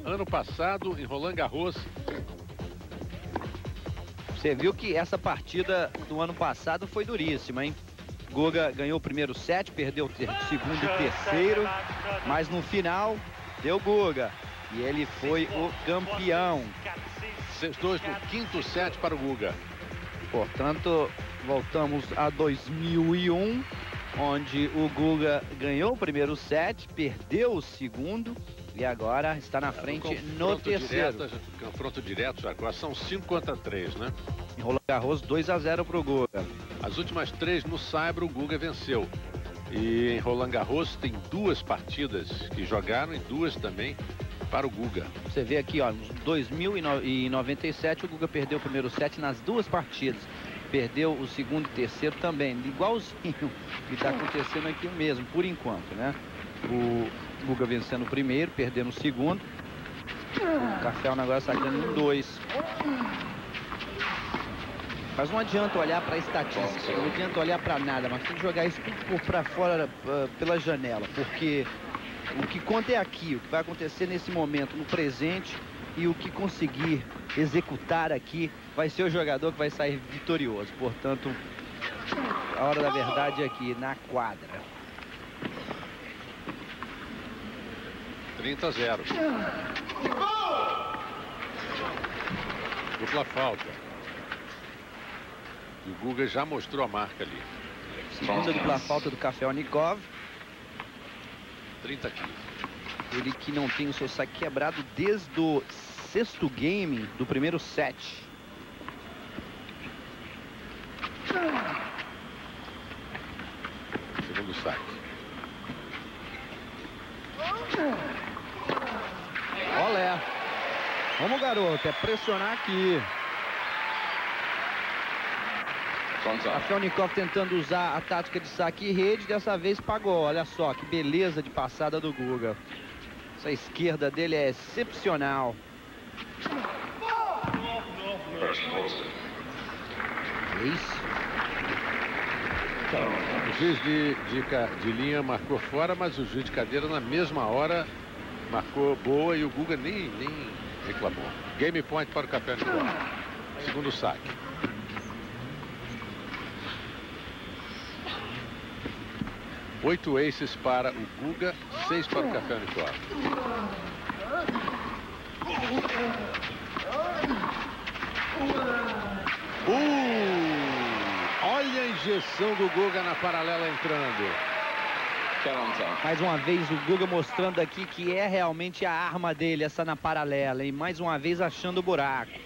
ano passado em Roland Garros. Você viu que essa partida do ano passado foi duríssima, hein? Guga ganhou o primeiro set, perdeu o segundo e terceiro, mas no final deu Guga. E ele foi o campeão. 6-2 no quinto set para o Guga. Portanto, voltamos a 2001, onde o Guga ganhou o primeiro set, perdeu o segundo e agora está na frente no terceiro. Direto, confronto direto, agora são 5 contra 3, né? Em Roland Garros, 2 a 0 para o Guga. As últimas três no Saibro, o Guga venceu. E em Roland Garros tem duas partidas que jogaram e duas também para o Guga. Você vê aqui, ó, em 2097 o Guga perdeu o primeiro set nas duas partidas. Perdeu o segundo e terceiro também, igualzinho que está acontecendo aqui mesmo, por enquanto, né? O Guga vencendo o primeiro, perdendo o segundo. O Café agora sacando em dois. Mas não adianta olhar para estatística, não adianta olhar para nada, mas tem que jogar isso tudo para fora pela janela, porque o que conta é aqui, o que vai acontecer nesse momento, no presente, e o que conseguir executar aqui vai ser o jogador que vai sair vitorioso. Portanto, a hora da verdade é aqui, na quadra. 30 a 0. Dupla falta. E o Guga já mostrou a marca ali. Segunda dupla falta do Café Onikov. 30 quilos. Ele que não tem o seu saque quebrado desde o sexto game do primeiro set. Segundo saque. Olé. Vamos, garoto. É pressionar aqui. A Felnikov tentando usar a tática de saque e rede, dessa vez pagou. Olha só que beleza de passada do Guga. Essa esquerda dele é excepcional. Isso. O juiz de, de, de, linha marcou fora, mas o juiz de cadeira na mesma hora marcou boa e o Guga nem, nem reclamou. Game point para o Café Segundo saque. Oito aces para o Guga, seis para o Café Unicórnio. Uh, olha a injeção do Guga na paralela entrando. Mais uma vez o Guga mostrando aqui que é realmente a arma dele, essa na paralela. E mais uma vez achando o buraco.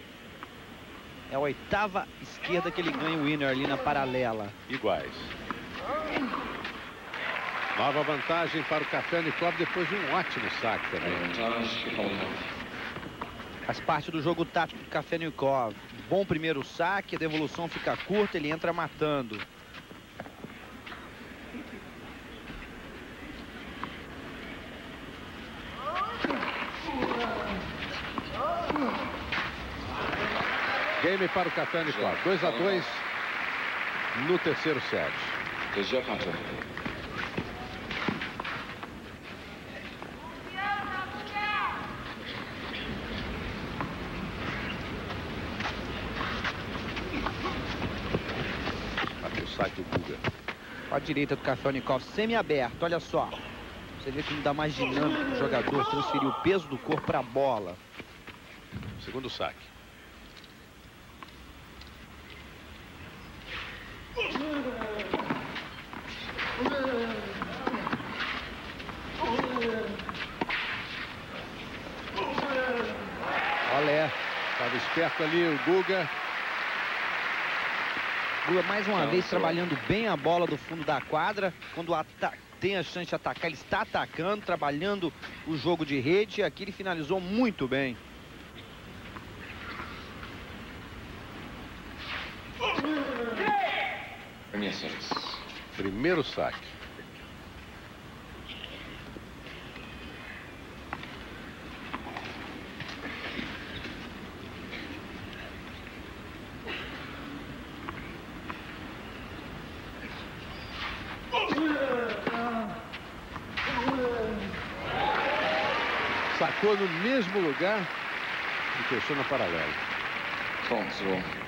É a oitava esquerda que ele ganha o winner ali na paralela. Iguais. Nova vantagem para o Café Unicov depois de um ótimo saque também. Faz parte do jogo tático do Café Unicov. Bom primeiro saque, a devolução fica curta, ele entra matando. Game para o Café Unicov. 2 a 2 no terceiro set. Saque do Guga. A direita do Café Unicov semi-aberto, olha só. Você vê como dá mais dinâmico o jogador transferir o peso do corpo para a bola. Segundo saque. Olé. Estava esperto ali o Guga. Lula mais uma vez trabalhando bem a bola do fundo da quadra. Quando tem a chance de atacar, ele está atacando, trabalhando o jogo de rede. Aqui ele finalizou muito bem. Primeiro saque. Sacou no mesmo lugar e fechou na paralela. Control. Essa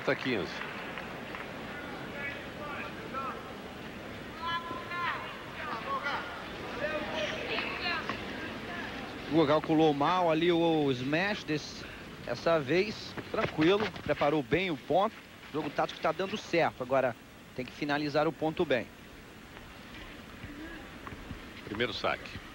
40 a 15. Guga calculou mal ali o smash desse, essa vez, tranquilo, preparou bem o ponto. O jogo tático está dando certo, agora tem que finalizar o ponto bem. Primeiro saque.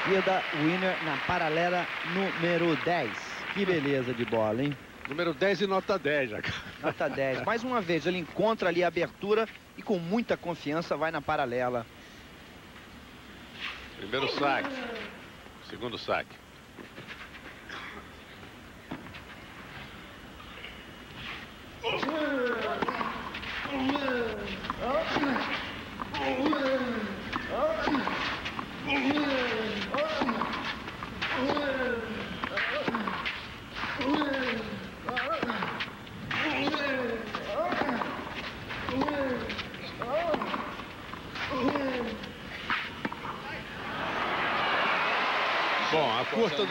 Esquerda, winner na paralela número 10. Que beleza de bola, hein? Número 10 e nota 10, já. Nota 10. Mais uma vez, ele encontra ali a abertura e com muita confiança vai na paralela. Primeiro saque. Segundo saque.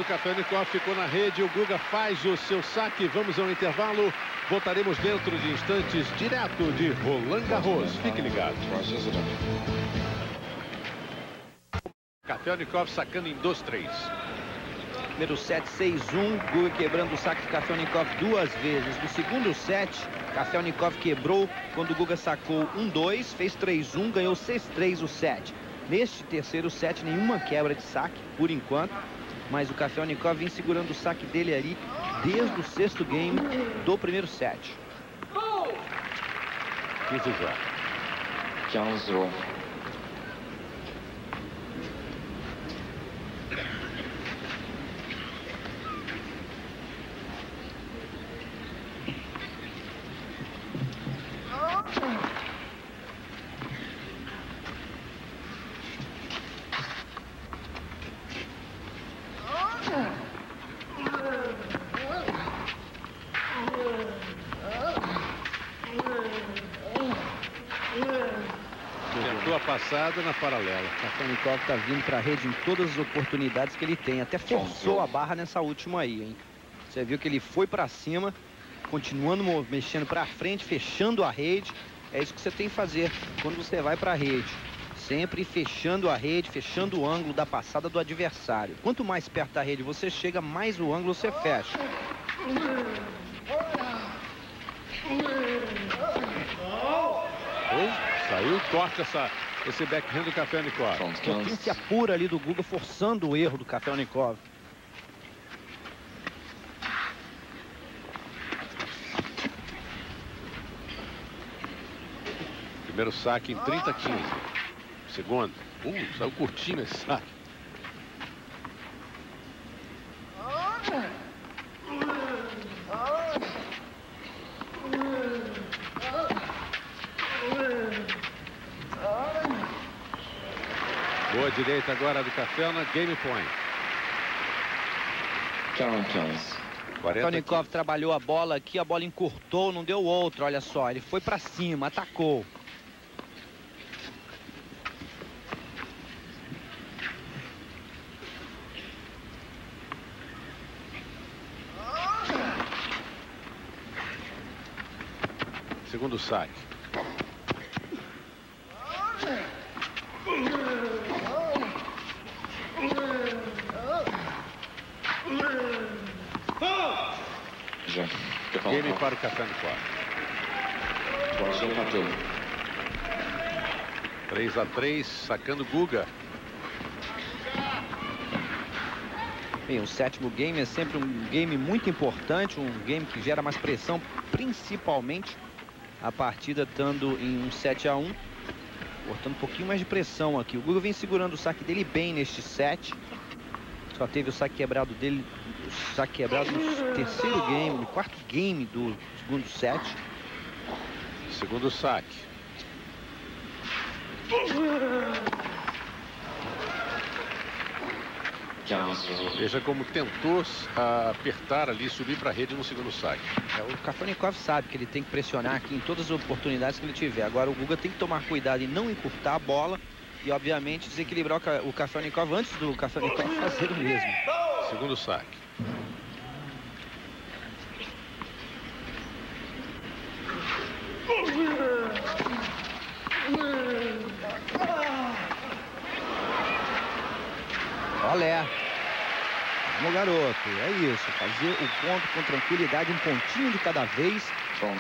Nicol ficou na rede. O Guga faz o seu saque. Vamos ao intervalo. Voltaremos dentro de instantes, direto de Roland Garros. Fique ligado. Café Unicov sacando em 2-3. Primeiro set 6-1, Guga quebrando o saque de Kafelnikov duas vezes. No segundo set, Kafelnikov quebrou quando o Guga sacou 1-2, fez 3-1, ganhou 6-3 o set. Neste terceiro set, nenhuma quebra de saque, por enquanto. Mas o Kafelnikov vem segurando o saque dele ali desde o sexto game do primeiro set. 15 já. 15 0. Tentou a passada na paralela. Kafelnikov está vindo para a rede em todas as oportunidades que ele tem. Até forçou a barra nessa última aí, hein? Você viu que ele foi para cima, continuando mexendo para frente, fechando a rede. É isso que você tem que fazer quando você vai para a rede. Sempre fechando a rede, fechando o ângulo da passada do adversário. Quanto mais perto da rede você chega, mais o ângulo você fecha. Saiu, corta essa, esse backhand do Café Um pouquinho se apura ali do Guga, forçando o erro do Kafelnikov. Primeiro saque em 30 a 15. Segundo. Uh, saiu curtinho esse saque. Boa direita agora do Café na game point. 40 15. 40 Kafelnikov trabalhou a bola aqui, a bola encurtou, não deu outra, olha só. Ele foi para cima, atacou. Segundo saque. Já. Game para o Patul. 3 a 3 sacando Guga. Bem, o sétimo game é sempre um game muito importante, um game que gera mais pressão, principalmente a partida estando em um 7 a 1 Cortando um pouquinho mais de pressão aqui. O Guga vem segurando o saque dele bem neste set. Só teve o saque quebrado dele, o saque quebrado no terceiro game, no quarto game do segundo set. Segundo saque. Veja como tentou apertar ali, subir para a rede no segundo saque. É, o Kafanikov sabe que ele tem que pressionar aqui em todas as oportunidades que ele tiver. Agora o Guga tem que tomar cuidado em não encurtar a bola e, obviamente, desequilibrar o Kafanikov antes do Kafanikov fazer o mesmo. Segundo saque. Olé. Vamos, garoto. É isso. Fazer o ponto com tranquilidade, um pontinho de cada vez.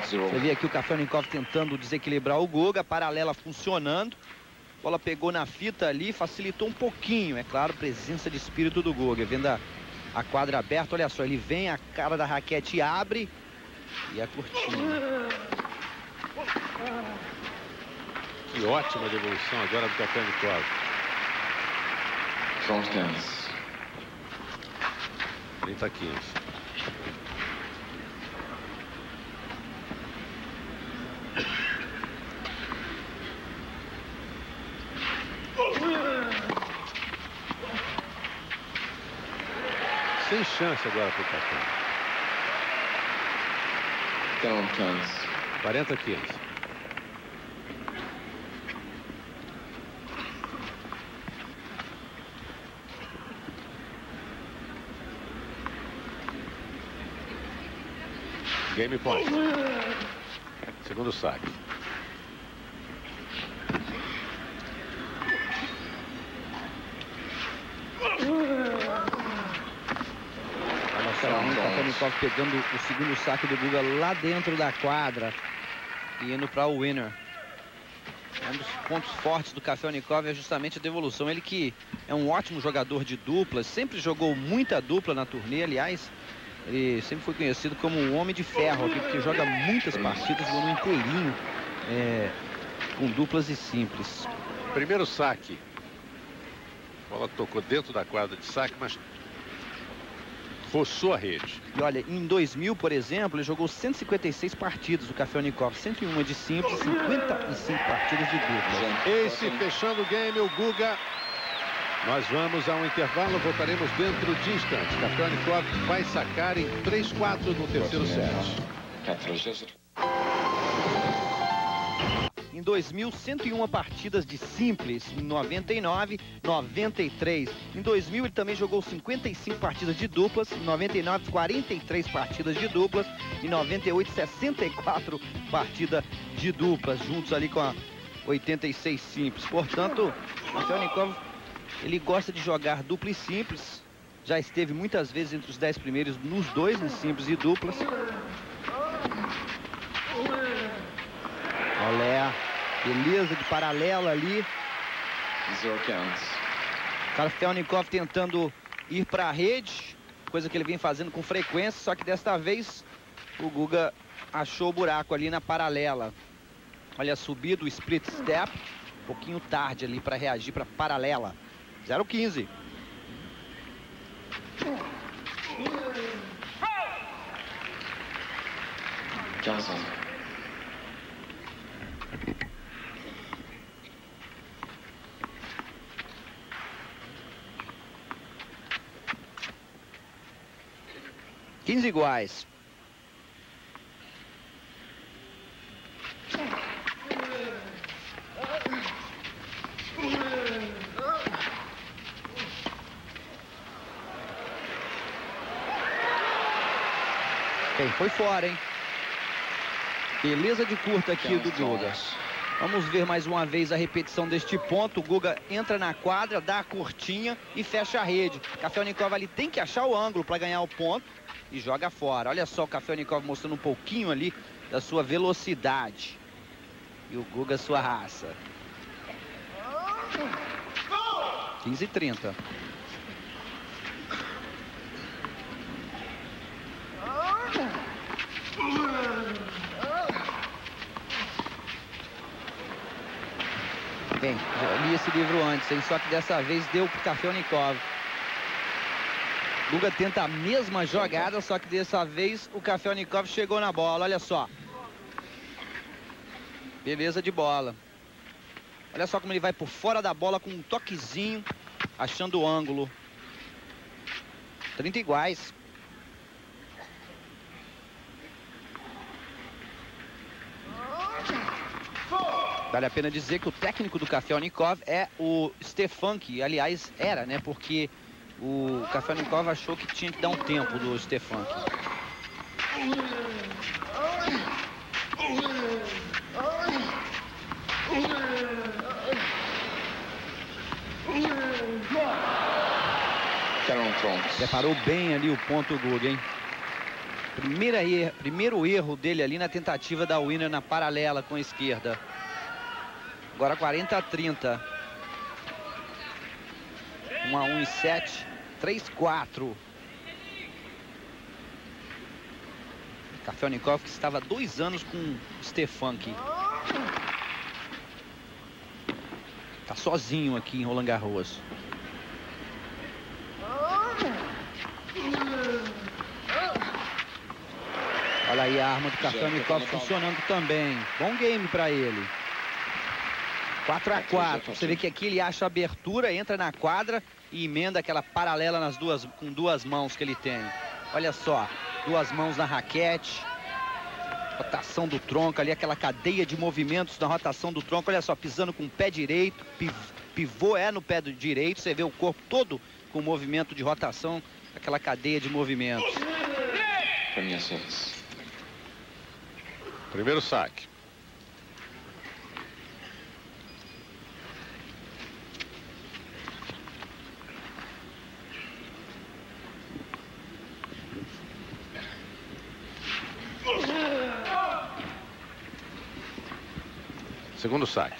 Você vê aqui o Kafelnikov tentando desequilibrar o Guga, paralela funcionando. A bola pegou na fita ali, facilitou um pouquinho. É claro, presença de espírito do Guga. Vendo a, a quadra aberta, olha só, ele vem, a cara da raquete abre e a cortina. Que ótima devolução agora do Kafelnikov. Front hands. 30 a 15. Sem chance agora para o Café. Down turns. 40 a 15. Game point. Segundo saque. Olha só, o Kafelnikov pegando o segundo saque do Guga lá dentro da quadra e indo para o winner. Um dos pontos fortes do Kafelnikov é justamente a devolução. Ele que é um ótimo jogador de duplas, sempre jogou muita dupla na turnê, aliás, ele sempre foi conhecido como o homem de ferro aqui, porque joga muitas partidas no ano inteirinho, é, com duplas e simples. Primeiro saque. A bola tocou dentro da quadra de saque, mas roçou a rede. E olha, em 2000, por exemplo, ele jogou 156 partidas, o Kafelnikov, 101 de simples, 55 partidas de duplas. Ace fechando o game, o Guga nós vamos a um intervalo, voltaremos dentro de instantes. Kafelnikov vai sacar em 3-4 no terceiro set. Em 2000, 101 partidas de simples. Em 99, 93. Em 2000, ele também jogou 55 partidas de duplas. Em 99, 43 partidas de duplas. Em 98, 64 partidas de duplas, juntos ali com a 86 simples. Portanto, Kafelnikov ele gosta de jogar dupla e simples. Já esteve muitas vezes entre os 10 primeiros nos dois, em simples e duplas. Olé, beleza de paralela ali. Zero counts. Karfelnikov tentando ir para a rede, coisa que ele vem fazendo com frequência, só que desta vez o Guga achou o buraco ali na paralela. Olha a subida, o split step, um pouquinho tarde ali para reagir para paralela. 015. Johnson. Quinze iguais. Bem, foi fora, hein? Beleza de curta aqui do Guga. Vamos ver mais uma vez a repetição deste ponto. O Guga entra na quadra, dá a curtinha e fecha a rede. Kafelnikov ali tem que achar o ângulo para ganhar o ponto e joga fora. Olha só o Kafelnikov mostrando um pouquinho ali da sua velocidade. E o Guga sua raça. 15 e 30. Bem, li esse livro antes, hein? só que dessa vez deu para Café Kafelnikov. Guga tenta a mesma jogada, só que dessa vez o Kafelnikov chegou na bola, olha só. Beleza de bola. Olha só como ele vai por fora da bola com um toquezinho, achando o ângulo. 30 iguais. Vale a pena dizer que o técnico do Kafelnikov é o Stefan, que aliás era, né? Porque o Kafelnikov achou que tinha que dar um tempo do Stefan. Preparou bem ali o ponto Gug, hein? Primeira er primeiro erro dele ali na tentativa da winner na paralela com a esquerda. Agora 40 a 30. 1 a 1 e 7. 3 4. Kafelnikov que estava dois anos com Stefanki. Tá sozinho aqui em Roland Garros. Olha aí a arma do Kafelnikov funcionando também. Bom game para ele. 4 a 4 Você vê que aqui ele acha abertura, entra na quadra e emenda aquela paralela nas duas, com duas mãos que ele tem. Olha só, duas mãos na raquete. Rotação do tronco ali, aquela cadeia de movimentos na rotação do tronco. Olha só, pisando com o pé direito. Pivô é no pé direito. Você vê o corpo todo com movimento de rotação. Aquela cadeia de movimentos. Primeiro saque. Segundo saque.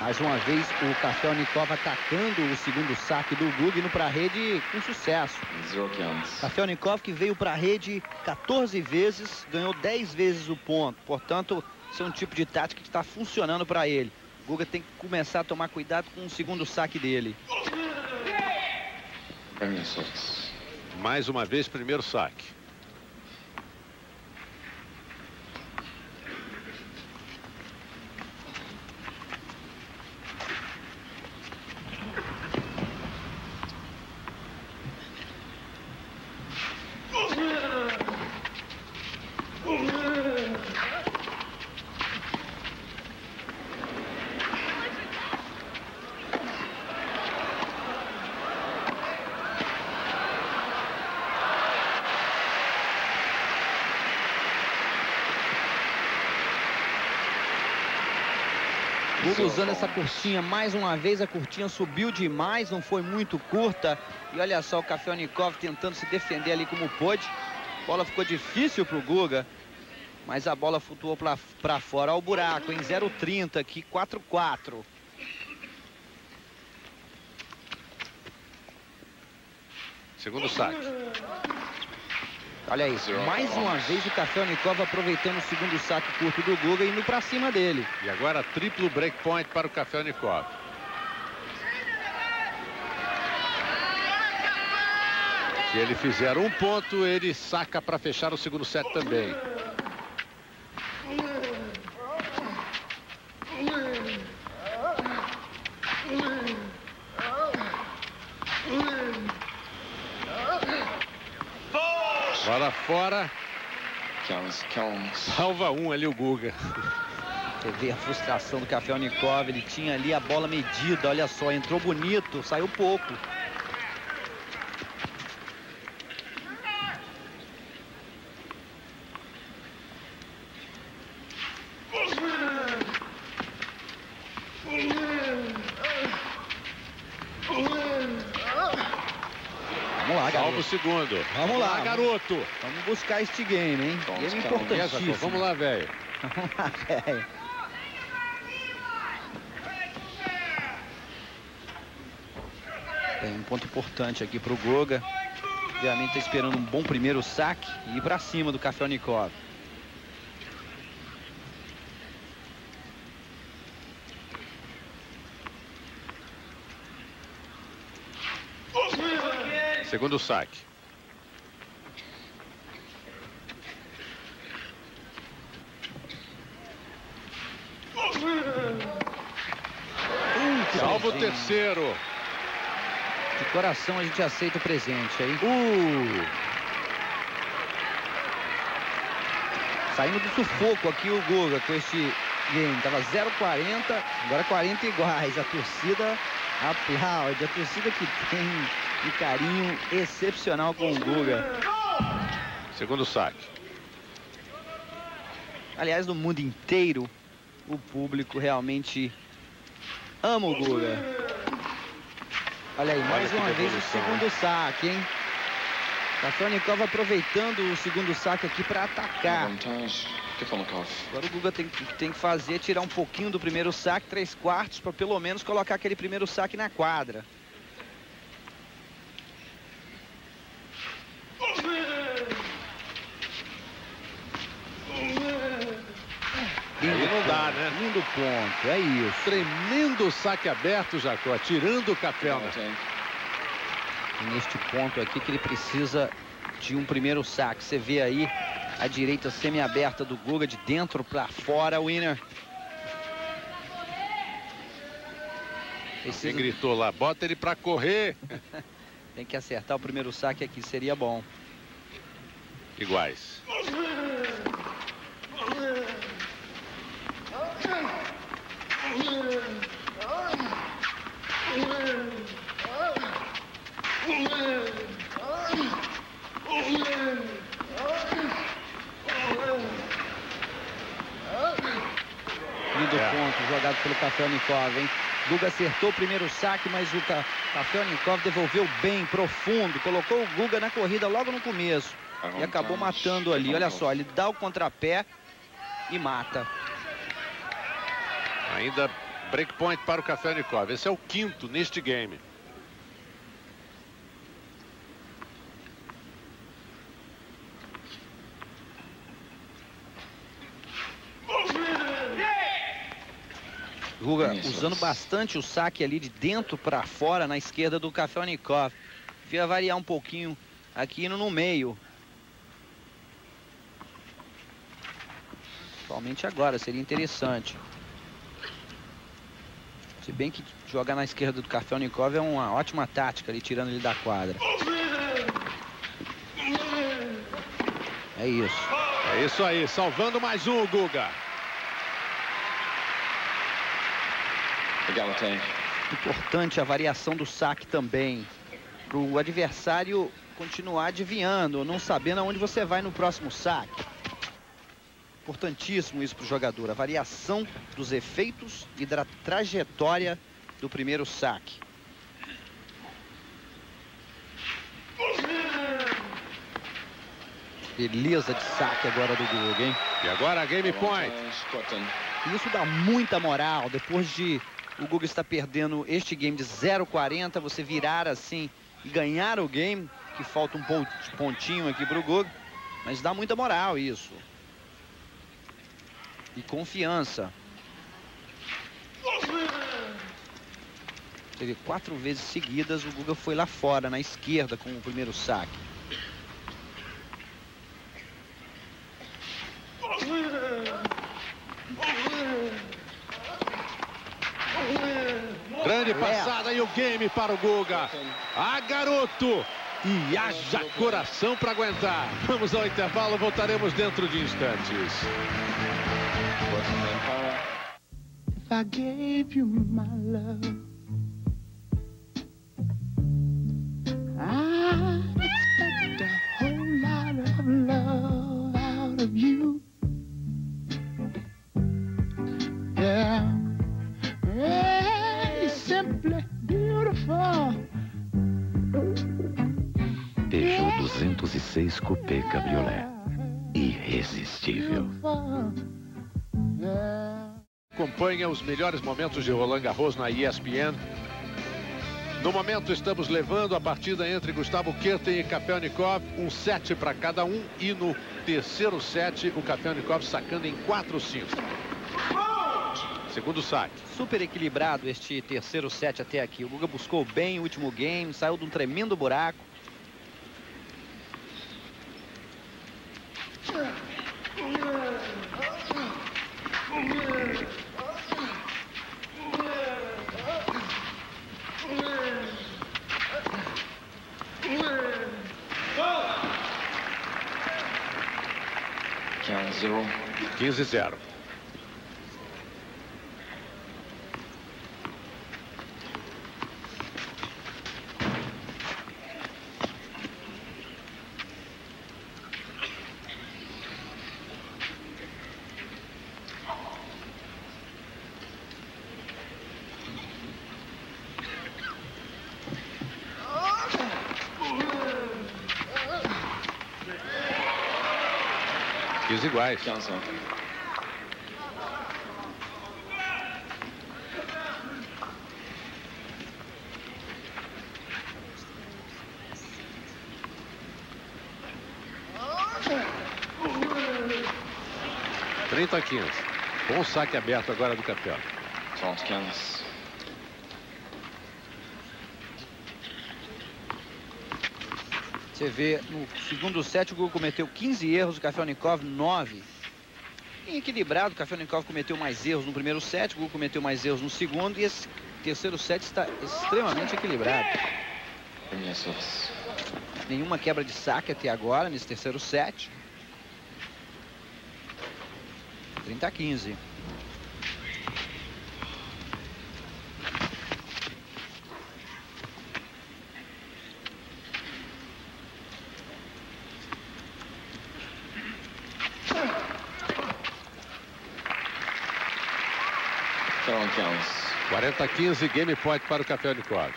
Mais uma vez o Kafelnikov atacando o segundo saque do Gug indo para a rede com sucesso. Kafelnikov que veio para a rede 14 vezes, ganhou 10 vezes o ponto. Portanto, esse é um tipo de tática que está funcionando para ele. O Guga tem que começar a tomar cuidado com o segundo saque dele. Mais uma vez, primeiro saque. Usando essa curtinha mais uma vez. A curtinha subiu demais, não foi muito curta. E olha só o Kafelnikov tentando se defender ali como pôde. A bola ficou difícil para o Guga. Mas a bola flutuou para fora. Olha o buraco em 0,30 aqui, 4-4. Segundo saque. Olha aí, mais uma vez o Kafelnikov aproveitando o segundo saque curto do Guga e indo para cima dele. E agora triplo breakpoint para o Kafelnikov. Se ele fizer um ponto, ele saca para fechar o segundo set também. Fora. Salva um ali o Guga. Você vê a frustração do Kafelnikov. Ele tinha ali a bola medida. Olha só, entrou bonito, saiu pouco. Segundo. Vamos lá, garoto. Vamos buscar este game, hein? Game importantíssimo. Vamos lá, velho. Vamos lá, velho. Tem um ponto importante aqui para o Goga. Obviamente está esperando um bom primeiro saque e ir para cima do Kafelnikov. Segundo saque. Salvo o terceiro. De coração a gente aceita o presente aí. Uh! Saindo do sufoco aqui o Guga com este game. Tava 0,40, agora 40 iguais. A torcida aplaude. A torcida que tem um carinho excepcional com o Guga. Segundo saque. Aliás, no mundo inteiro, o público realmente ama o Guga. Olha aí, mais Olha uma vez o segundo saque, hein? Kafelnikov aproveitando o segundo saque aqui para atacar. Agora o Guga tem, tem que fazer, tirar um pouquinho do primeiro saque, três quartos, para pelo menos colocar aquele primeiro saque na quadra. Aí não né? Ponto, é isso. Tremendo saque aberto, Jacó, tirando o Capel. Galateng. E neste ponto aqui que ele precisa de um primeiro saque. Você vê aí a direita semi-aberta do Guga, de dentro para fora, winner. Precisa, gritou lá, bota ele pra correr. tem que acertar o primeiro saque aqui, seria bom. Iguais. Jogado pelo Kafelnikov, hein? Guga acertou o primeiro saque, mas o Ka- Kafelnikov devolveu bem, profundo. Colocou o Guga na corrida logo no começo. E acabou matando ali. Olha só, ele dá o contrapé e mata. Ainda breakpoint para o Kafelnikov. Esse é o quinto neste game. Guga usando bastante o saque ali de dentro para fora na esquerda do Kafelnikov. Devia variar um pouquinho aqui no no meio. Somente agora, seria interessante. Se bem que jogar na esquerda do Kafelnikov é uma ótima tática ali, tirando ele da quadra. É isso. É isso aí, salvando mais um, o Guga. Importante a variação do saque também. Para o adversário continuar adivinhando, não sabendo aonde você vai no próximo saque. Importantíssimo isso para o jogador. A variação dos efeitos e da trajetória do primeiro saque. Beleza de saque agora do Guga, hein? E agora game point. Isso dá muita moral. Depois de o Guga estar perdendo este game de 0,40, você virar assim e ganhar o game, que falta um pon- pontinho aqui para o Guga. Mas dá muita moral isso. E confiança. Você vê, quatro vezes seguidas o Guga foi lá fora, na esquerda, com o primeiro saque. Grande passada e o game para o Guga. Ah, garoto! E haja coração para aguentar. Vamos ao intervalo, voltaremos dentro de instantes. If I gave you my love, I'd Peugeot 206 Coupé Cabriolet. Irresistível. Acompanha os melhores momentos de Roland Garros na ESPN. No momento, estamos levando a partida entre Gustavo Kirten e Kafelnikov, um set para cada um. E no terceiro set, o Kafelnikov sacando em 4-5. Segundo saque. Super equilibrado este terceiro set até aqui. O Guga buscou bem o último game, saiu de um tremendo buraco. Zero. 15 0. Quinze iguais. 15 1. Trinta a 15. Bom saque aberto agora do Capel. 30 Você vê, no segundo set o Guga cometeu 15 erros, o Kafelnikov 9. Bem equilibrado, o Kafelnikov cometeu mais erros no primeiro set, o Guga cometeu mais erros no segundo e esse terceiro set está extremamente equilibrado. Nenhuma quebra de saque até agora nesse terceiro set. 30 a 15. Quarante 15. 40 a 15, game point para o Kafelnikov.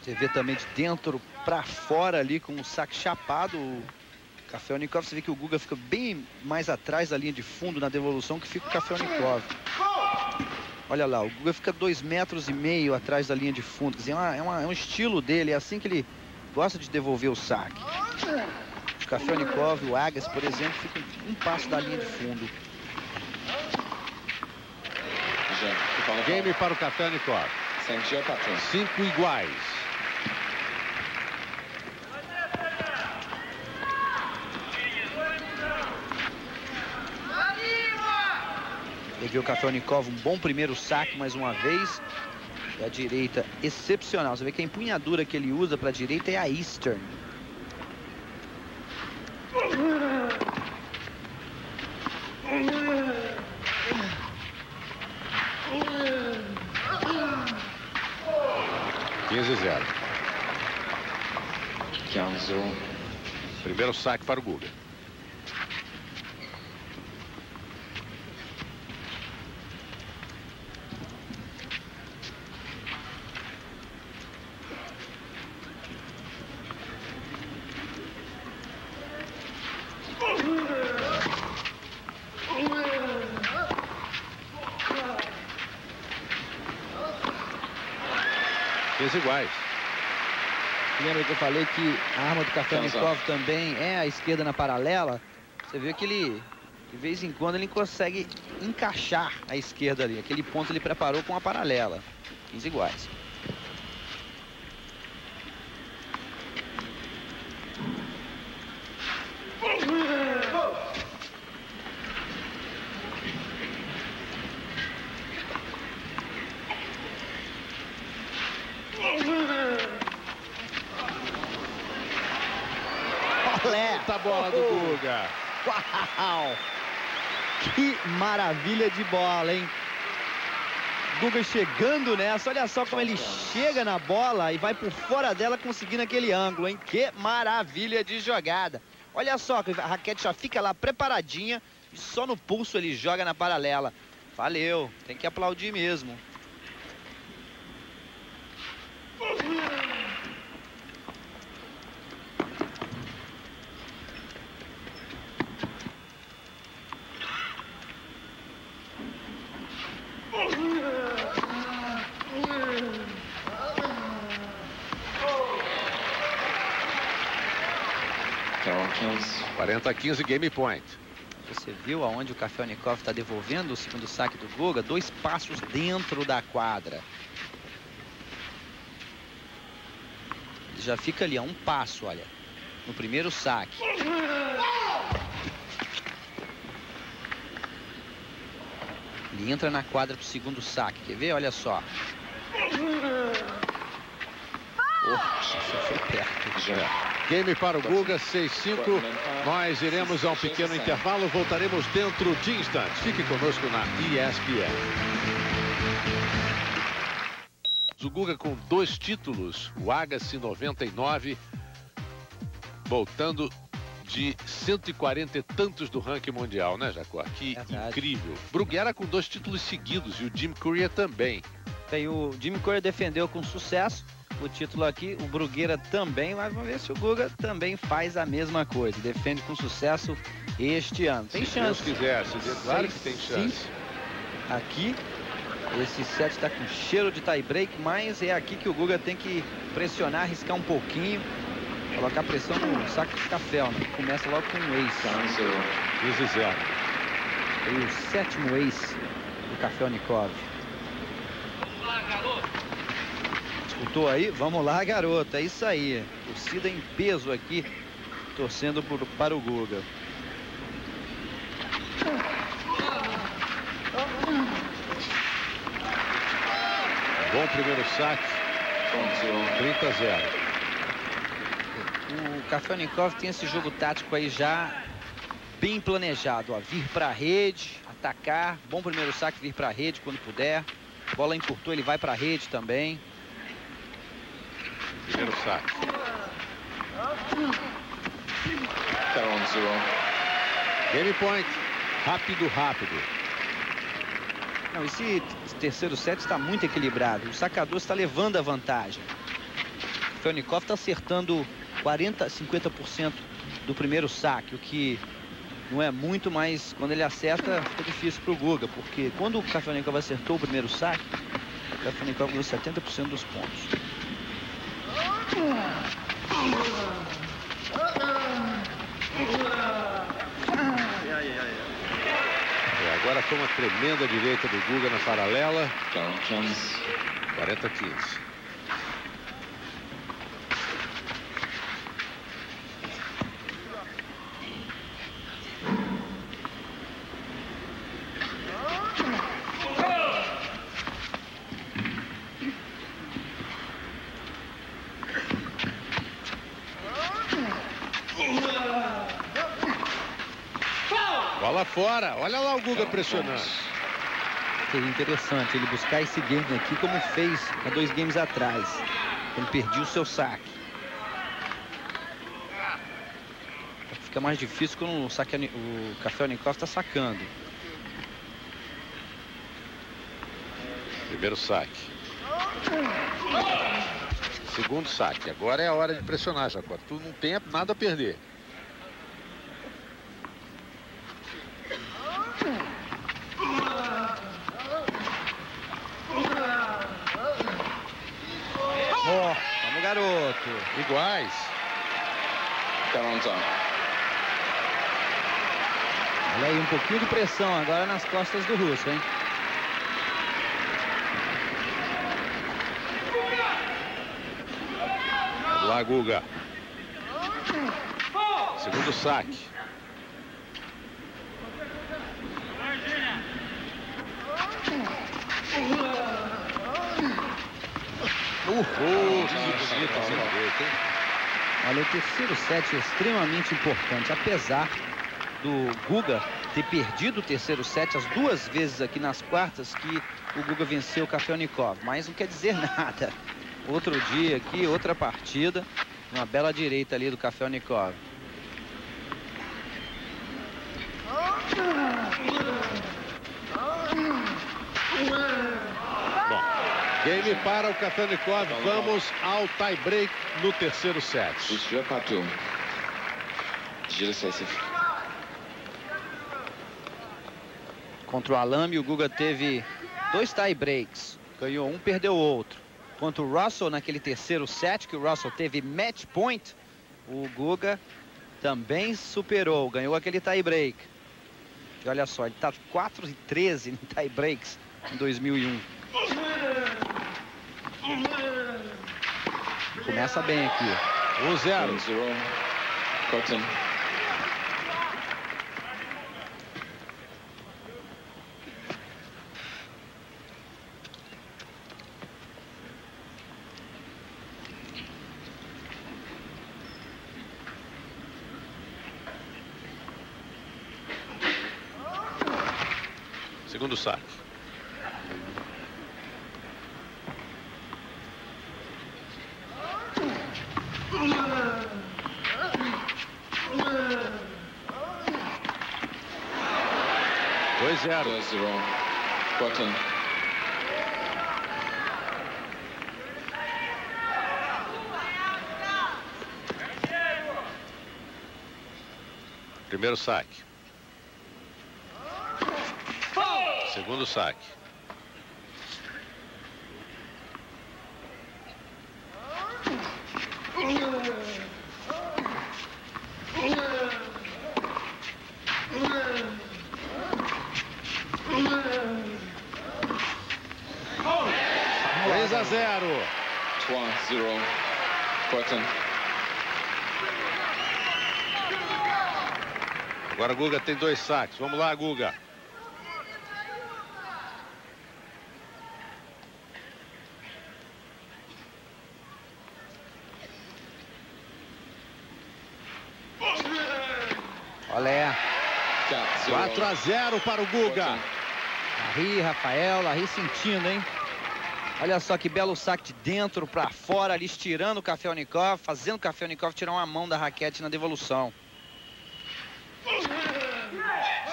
Você vê também de dentro para fora ali com o saque chapado. O Kafelnikov, você vê que o Guga fica bem mais atrás da linha de fundo na devolução que fica o Kafelnikov. Olha lá, o Guga fica dois metros e meio atrás da linha de fundo. Quer dizer, é, uma- é uma- é um estilo dele, é assim que ele gosta de devolver o saque. O Kafelnikov, o Agas, por exemplo, ficam um passo da linha de fundo. Game para o Kafelnikov. 5 je, 4 Cinco iguais. Teve o Kafelnikov um bom primeiro saque mais uma vez. Da direita, excepcional. Você vê que a empunhadura que ele usa para a direita é a Eastern. Quinze zero. 15 0. Primeiro saque para o Guga. Quinze iguais. Lembra que eu falei que a arma do Kafelnikov também é a esquerda na paralela? Você vê que ele, de vez em quando, ele consegue encaixar a esquerda ali. Aquele ponto ele preparou com a paralela. 15 iguais. Olé! Tá bola do Guga. Uau! Que maravilha de bola, hein? Guga chegando nessa, olha só como ele chega na bola e vai por fora dela conseguindo aquele ângulo, hein? Que maravilha de jogada. Olha só, a raquete já fica lá preparadinha e só no pulso ele joga na paralela. Valeu, tem que aplaudir mesmo. 40 a 15, game point. Você viu aonde o Kafelnikov está devolvendo o segundo saque do Guga? Dois passos dentro da quadra. Ele já fica ali a um passo, olha, no primeiro saque. Ele entra na quadra para o segundo saque. Quer ver? Olha só. Oh, foi perto. Game para o Guga, 6-5. Nós iremos a um pequeno intervalo. Voltaremos dentro de instantes. Fique conosco na ESPN. O Guga com dois títulos, o Agassi 99, voltando de 140 e tantos do ranking mundial, né, Jacó? Que Verdade. incrível. Bruguera com dois títulos seguidos e o Jim Courier também. Tem o Jimmy Courier defendeu com sucesso o título aqui, o Brugueira também, mas vamos ver se o Guga também faz a mesma coisa, defende com sucesso este ano. Tem se chance. Deus quiser, se Deus, claro que tem Sim. chance. Aqui, esse set está com cheiro de tie break, mas é aqui que o Guga tem que pressionar, arriscar um pouquinho, colocar pressão no saco de café, né? que começa logo com um ace. 15 0. Foi o sétimo ace do Kafelnikov. Escutou aí? Vamos lá, garoto. É isso aí. Torcida em peso aqui, torcendo por- para o Guga. Bom primeiro saque, 30 a 0. O Kafelnikov tem esse jogo tático aí já bem planejado. Ó. Vir para a rede, atacar. Bom primeiro saque, vir para a rede quando puder. Bola encurtou, ele vai para a rede também. Primeiro saque. Game point. Rápido, rápido. Não, esse terceiro set está muito equilibrado. O sacador está levando a vantagem. O Felnikov está acertando 40, 50% do primeiro saque, o que não é muito, mas quando ele acerta fica difícil para o Guga, porque quando o Kafelnikov acertou o primeiro saque, o Kafelnikov ganhou 70% dos pontos. É, agora foi uma tremenda direita do Guga na paralela. 40 a 15. Bola fora. Olha lá o Guga pressionando. Seria interessante ele buscar esse game aqui como fez há dois games atrás, quando perdia o seu saque. Fica mais difícil quando o, saque, o Kafelnikov está sacando. Primeiro saque. Segundo saque. Agora é a hora de pressionar, Jacó. Tu não tem nada a perder. Ó, vamos garoto. Iguais. Olha aí, um pouquinho de pressão agora nas costas do russo, hein? Lá, Guga. Segundo saque. Uh, hein? Olha, o terceiro set é extremamente importante, apesar do Guga ter perdido o terceiro set as duas vezes aqui nas quartas que o Guga venceu o Kafelnikov, mas não quer dizer nada. Outro dia aqui, outra partida, uma bela direita ali do Kafelnikov. Bom, game para o Kafelnikov. Vamos ao tie break no terceiro set. Contra o Alame, o Guga teve dois tie breaks. Ganhou um, perdeu o outro. Contra o Russell, naquele terceiro set, que o Russell teve match point, o Guga também superou, ganhou aquele tie break. E olha só, ele está 4 e 13 em tie breaks em 2001. Começa bem aqui. 1-0. 1-0. Cotton. Segundo saque. Dois zero. 2-0. Primeiro saque. Segundo saque. Três a zero. 3-0. Cotton. Agora Guga tem dois saques. Vamos lá, Guga. Olé. 4 a 0 para o Guga. Larry, Rafael, Larry sentindo, hein? Olha só que belo saque de dentro para fora, ali estirando o Kafelnikov, fazendo o Kafelnikov tirar uma mão da raquete na devolução.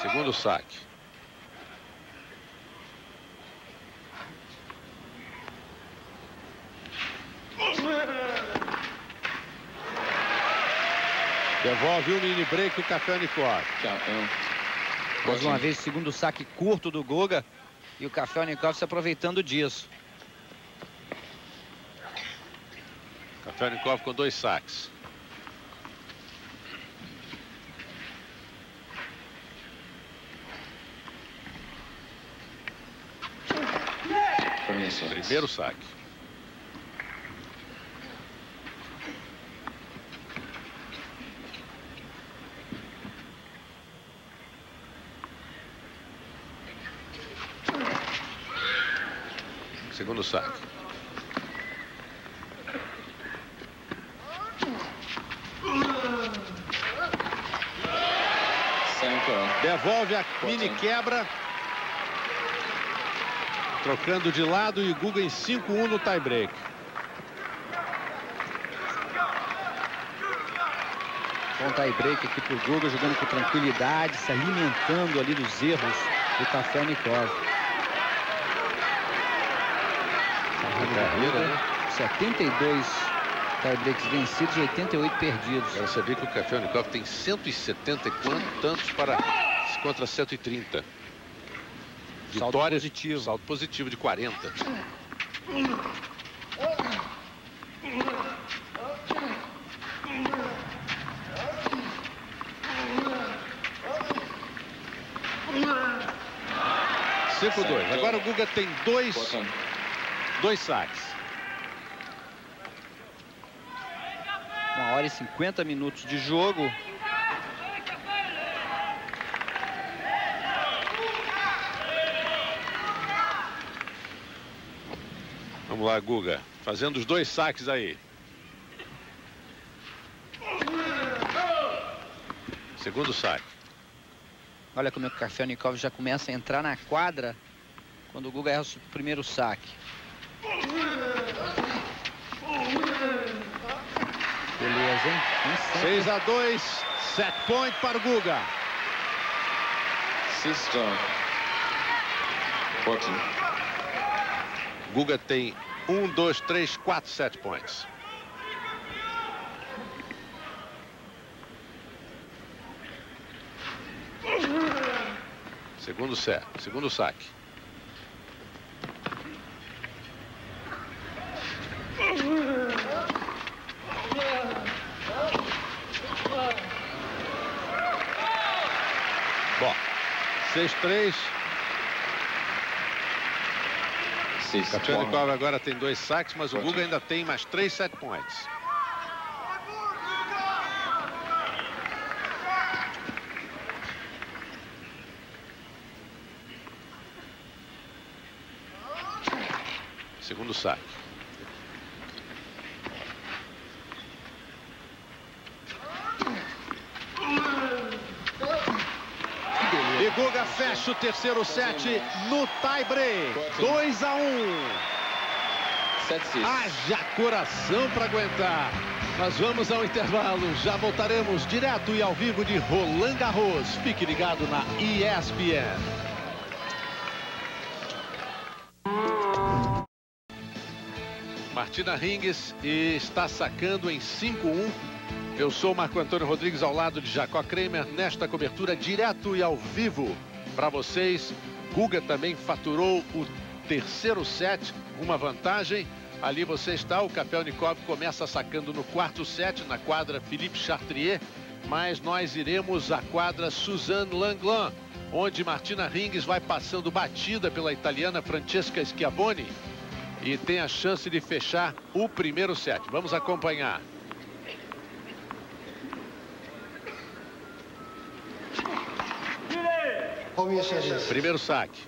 Segundo saque. Devolve o mini break o Kafelnikov. 4-1. Mais uma vez, segundo saque curto do Guga. E o Kafelnikov se aproveitando disso. Kafelnikov com dois saques. Primeiro saque. Segundo saque. Devolve a mini quebra. Trocando de lado e Guga em 5-1 no tie break. Bom tie break aqui pro Guga, jogando com tranquilidade, se alimentando ali dos erros do Kafelnikov. Carreira, né? 72 tie breaks vencidos e 88 perdidos. Você vê que o Kafelnikov tem 170 e quantos tantos contra 130. Saldo Vitórias, positivo. saldo positivo de 40. Cinco dois. Agora o Guga tem dois, dois saques. Uma hora e 50 minutos de jogo. Vamos lá, Guga. Fazendo os dois saques aí. Segundo saque. Olha como é que o Kafelnikov já começa a entrar na quadra quando o Guga erra o primeiro saque. Beleza, hein? Um set. 6 a 2, set point para o Guga. Cotton. Guga tem um, dois, três, quatro, sete points. Segundo set, segundo saque. Bom, seis três 6-3. Kafelnikov agora tem dois saques, mas o Guga ainda tem mais três set points. Segundo saque. E Guga fecha o terceiro set no tie break. 2 a 1. Um. Haja coração para aguentar. Nós vamos ao intervalo. Já voltaremos direto e ao vivo de Roland Garros. Fique ligado na ESPN. Martina Ringues está sacando em 5-1 eu sou Marco Antônio Rodrigues ao lado de Jacó Kramer nesta cobertura direto e ao vivo para vocês. Guga também faturou o terceiro set, uma vantagem. Ali você está, o Kapelnikov começa sacando no quarto set na quadra Philippe Chartrier, mas nós iremos à quadra Suzanne Langlan, onde Martina Ringues vai passando batida pela italiana Francesca Schiavone e tem a chance de fechar o primeiro set. Vamos acompanhar. Primeiro saque.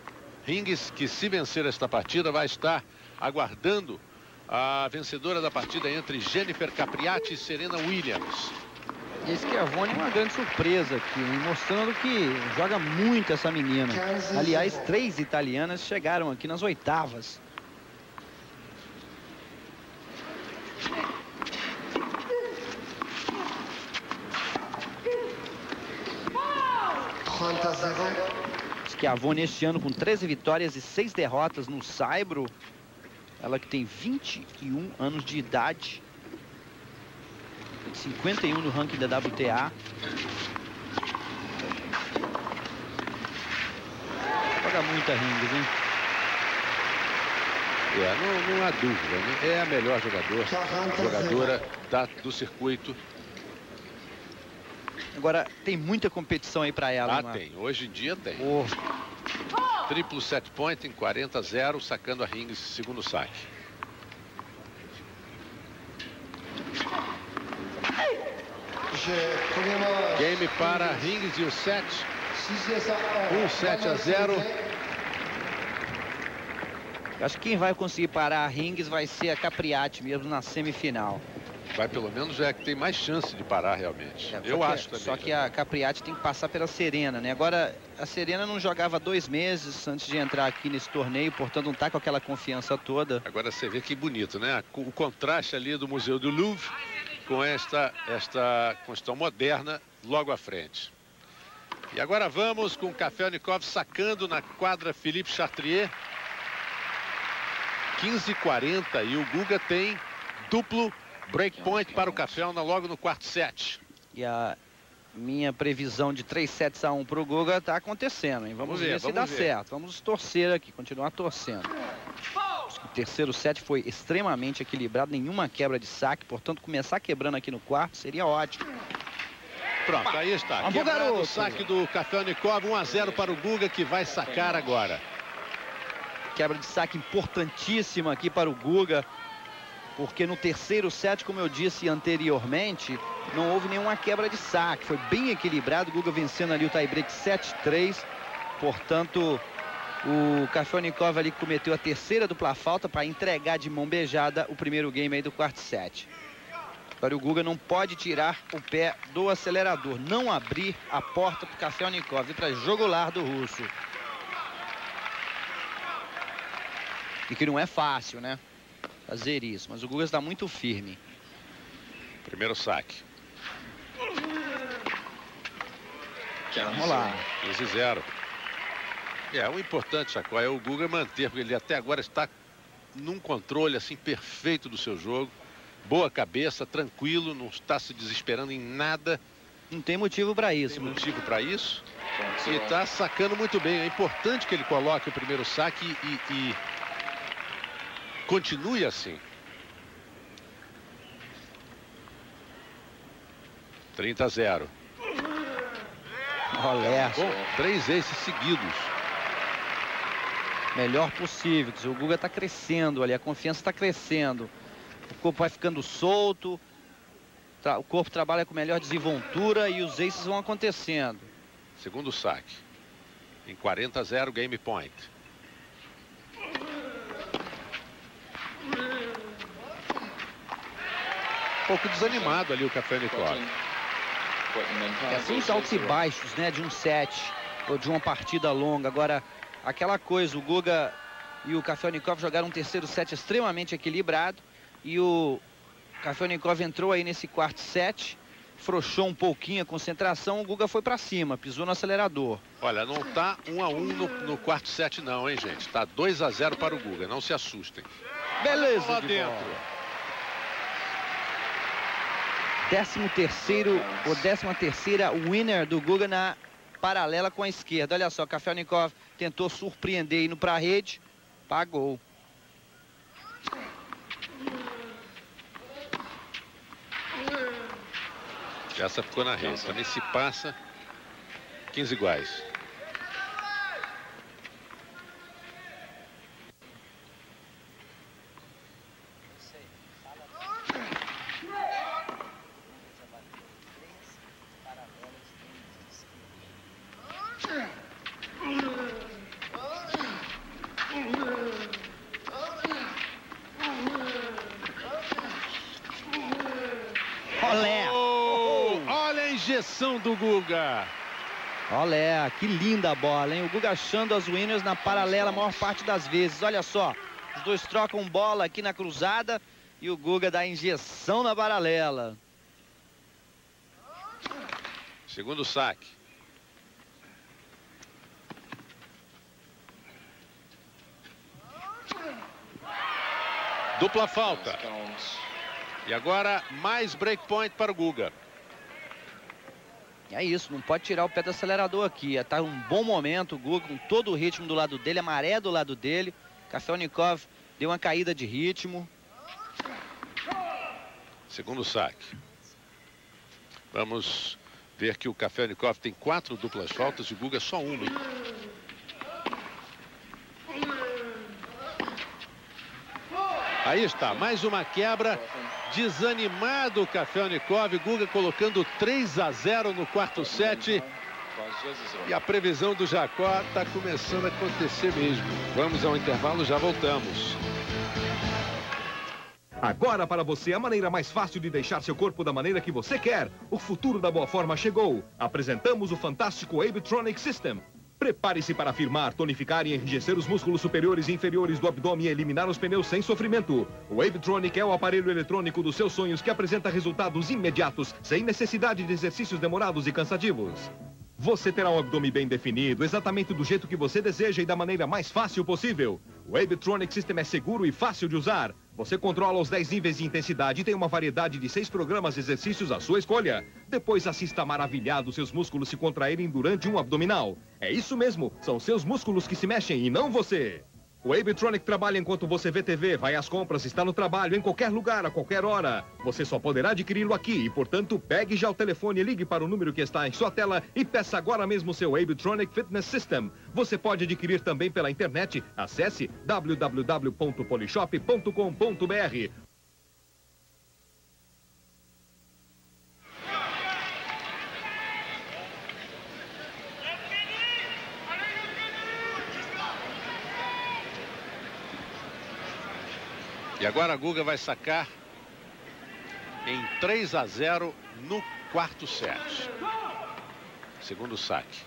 Ringues, que se vencer esta partida, vai estar aguardando a vencedora da partida entre Jennifer Capriati e Serena Williams. E Schiavone é uma grande surpresa aqui, mostrando que joga muito essa menina. Aliás, três italianas chegaram aqui nas oitavas. Schiavone este ano com 13 vitórias e 6 derrotas no Saibro. Ela que tem 21 anos de idade. 51 no ranking da WTA. Joga muita Ringues, hein? É, não, não há dúvida, né? É a melhor jogador, jogadora da, do circuito Agora, tem muita competição aí para ela. Ah, tem. Hoje em dia tem. Oh. Triplo set point em 40 a 0, sacando a Rings segundo saque. Game para Rings e o set. Um 7 a 0. Acho que quem vai conseguir parar a Rings vai ser a Capriati mesmo na semifinal. Vai pelo menos é que tem mais chance de parar realmente. É, Eu acho também. Só que a Capriati tem que passar pela Serena, né? Agora, a Serena não jogava dois meses antes de entrar aqui nesse torneio, portanto não está com aquela confiança toda. Agora você vê que bonito, né? O contraste ali do Museu do Louvre com esta, esta construção moderna logo à frente. E agora vamos com o Kafelnikov sacando na quadra Philippe Chartrier. 15:40 e o Guga tem duplo Breakpoint para o Caféuna logo no quarto set. E a minha previsão de 3 sets a 1 para o Guga está acontecendo, hein? Vamos, vamos ver, ver, se dá ver. certo. Vamos torcer aqui, continuar torcendo. O terceiro set foi extremamente equilibrado, nenhuma quebra de saque, portanto começar quebrando aqui no quarto seria ótimo. Pronto, aí está. Vamos, Quebrado o saque do Kafelnikov, 1 a 0 para o Guga que vai sacar agora. Quebra de saque importantíssima aqui para o Guga porque no terceiro set, como eu disse anteriormente, não houve nenhuma quebra de saque. Foi bem equilibrado, Guga vencendo ali o tiebreak 7-3. Portanto, o Kafelnikov ali cometeu a terceira dupla falta para entregar de mão beijada o primeiro game aí do quarto set. Agora o Guga não pode tirar o pé do acelerador, não abrir a porta para o Kafelnikov para jogular do russo. E que não é fácil, né? Fazer isso. Mas o Guga está muito firme. Primeiro saque. Vamos lá. 15 0. É, o importante, Chacó, é o Guga manter, porque ele até agora está num controle assim perfeito do seu jogo. Boa cabeça, tranquilo, não está se desesperando em nada. Não tem motivo para isso. Tem motivo para isso. E está sacando muito bem. É importante que ele coloque o primeiro saque e, e continue assim. 30 a 0. Olé. Bom, três aces seguidos. Melhor possível. O Guga está crescendo ali, a confiança está crescendo. O corpo vai ficando solto. O corpo trabalha com melhor desenvoltura e os aces vão acontecendo. Segundo saque. Em 40 a 0, game point. Pouco desanimado ali o Café Nicole. É assim os altos e baixos, né, de um set ou de uma partida longa. Agora, aquela coisa, o Guga e o Kafelnikov jogaram um terceiro set extremamente equilibrado e o Kafelnikov entrou aí nesse quarto set, frouxou um pouquinho a concentração, o Guga foi para cima, pisou no acelerador. Olha, não tá 1 um a 1 um no, no, quarto set não, hein, gente? Tá 2 a 0 para o Guga, não se assustem. Beleza, lá de dentro. Bola. 13 terceiro ou 13 terceira winner do Guga na paralela com a esquerda. Olha só, Kafelnikov tentou surpreender indo para a rede, pagou. Essa ficou na rede. Também se passa 15 iguais. Do Guga. Olha, que linda a bola, hein? O Guga achando as winners na paralela a maior parte das vezes. Olha só, os dois trocam bola aqui na cruzada e o Guga dá injeção na paralela. Segundo saque. Dupla falta. E agora mais breakpoint para o Guga. É isso, não pode tirar o pé do acelerador aqui. Está um bom momento, o Guga com todo o ritmo do lado dele, a maré do lado dele. Kafelnikov deu uma caída de ritmo. Segundo saque. Vamos ver que o Kafelnikov tem quatro duplas faltas e o Guga só uma. Aí está, mais uma quebra Desanimado o Kafelnikov, Guga colocando 3 a 0 no quarto set. E a previsão do Jacó está começando a acontecer mesmo. Vamos ao intervalo, já voltamos. Agora para você a maneira mais fácil de deixar seu corpo da maneira que você quer. O futuro da boa forma chegou. Apresentamos o fantástico Abetronic System. Prepare-se para firmar, tonificar e enrijecer os músculos superiores e inferiores do abdômen e eliminar os pneus sem sofrimento. O Wavetronic é o aparelho eletrônico dos seus sonhos que apresenta resultados imediatos, sem necessidade de exercícios demorados e cansativos. Você terá um abdômen bem definido, exatamente do jeito que você deseja e da maneira mais fácil possível. O Wavetronic System é seguro e fácil de usar. Você controla os 10 níveis de intensidade e tem uma variedade de 6 programas de exercícios à sua escolha. Depois assista maravilhado seus músculos se contraírem durante um abdominal. É isso mesmo, são seus músculos que se mexem e não você. O Abitronic trabalha enquanto você vê TV, vai às compras, está no trabalho, em qualquer lugar, a qualquer hora. Você só poderá adquiri-lo aqui e, portanto, pegue já o telefone, ligue para o número que está em sua tela e peça agora mesmo seu Abitronic Fitness System. Você pode adquirir também pela internet. Acesse www.polishop.com.br E agora a Guga vai sacar em 3 a 0 no quarto set. Segundo saque.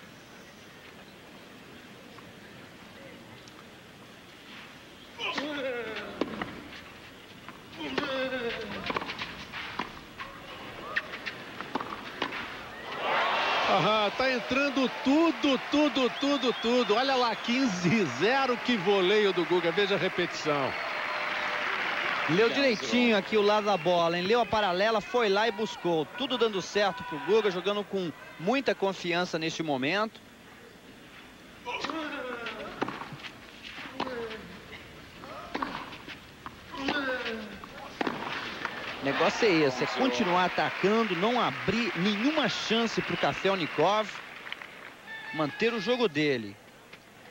Ah, tá entrando tudo, tudo, tudo, tudo. Olha lá, 15-0, que voleio do Guga. Veja a repetição. Leu direitinho aqui o lado da bola, hein? Leu a paralela, foi lá e buscou. Tudo dando certo pro Guga, jogando com muita confiança neste momento. O negócio é esse, é continuar atacando, não abrir nenhuma chance para o Kafelnikov. manter o jogo dele.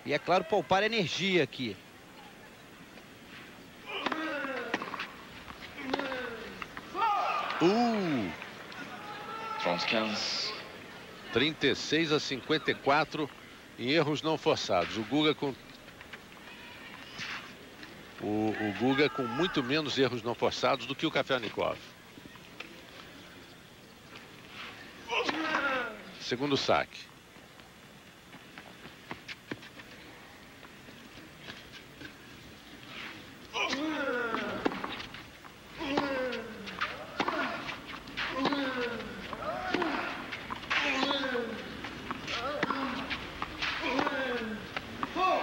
E é claro, poupar energia aqui. Uh! Front counts. 36 a 54 em erros não forçados. O Guga com o, o Guga com muito menos erros não forçados do que o Kafelnikov. Segundo saque.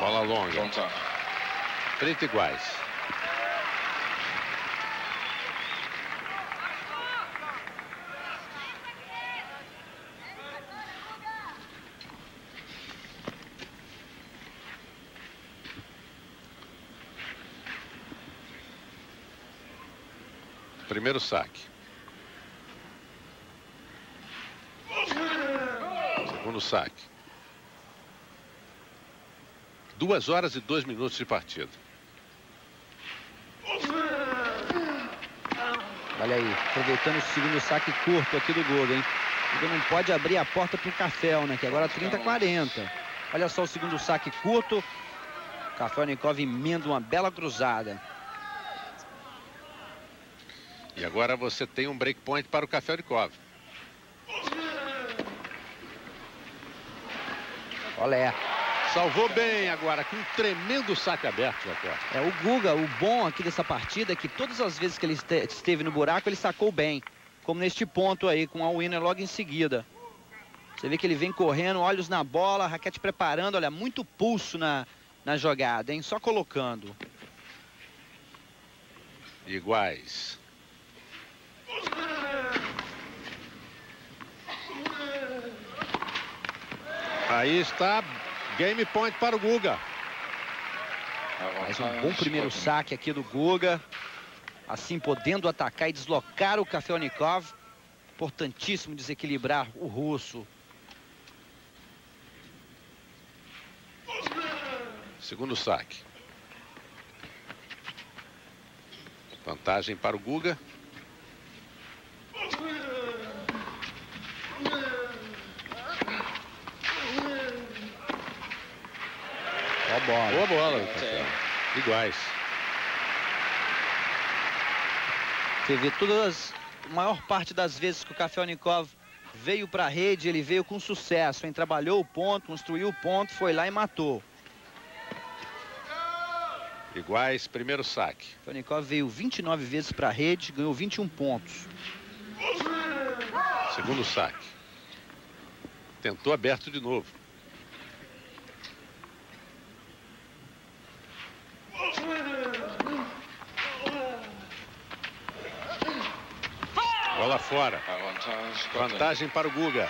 Bola longa. Contact. 30 iguais. Primeiro saque. Segundo saque. Duas horas e dois minutos de partida. Olha aí, aproveitando o segundo saque curto aqui do Guga, hein? Guga não pode abrir a porta pro Café, né? Que agora 30-40. Olha só o segundo saque curto. Kafelnikov emenda uma bela cruzada. E agora você tem um break point para o Kafelnikov. Olé. Salvou bem agora, com um tremendo saque aberto, Jacó. É, o Guga, o bom aqui dessa partida é que todas as vezes que ele este- esteve no buraco, ele sacou bem. Como neste ponto aí, com a winner logo em seguida. Você vê que ele vem correndo, olhos na bola, raquete preparando, olha, muito pulso na, na jogada, hein? Só colocando. Iguais. Aí está game point para o Guga. Mais um bom primeiro saque aqui do Guga. Assim podendo atacar e deslocar o Kafelnikov. Importantíssimo desequilibrar o russo. Segundo saque. Vantagem para o Guga. Ó bola. Boa bola. Café. Iguais. Você vê todas as, a maior parte das vezes que o Kafelnikov veio para a rede, ele veio com sucesso, hein? Trabalhou o ponto, construiu o ponto, foi lá e matou. Iguais, primeiro saque. O Kafelnikov veio 29 vezes para a rede, ganhou 21 pontos. Segundo saque. Tentou aberto de novo. Bola fora. Vantagem para o Guga.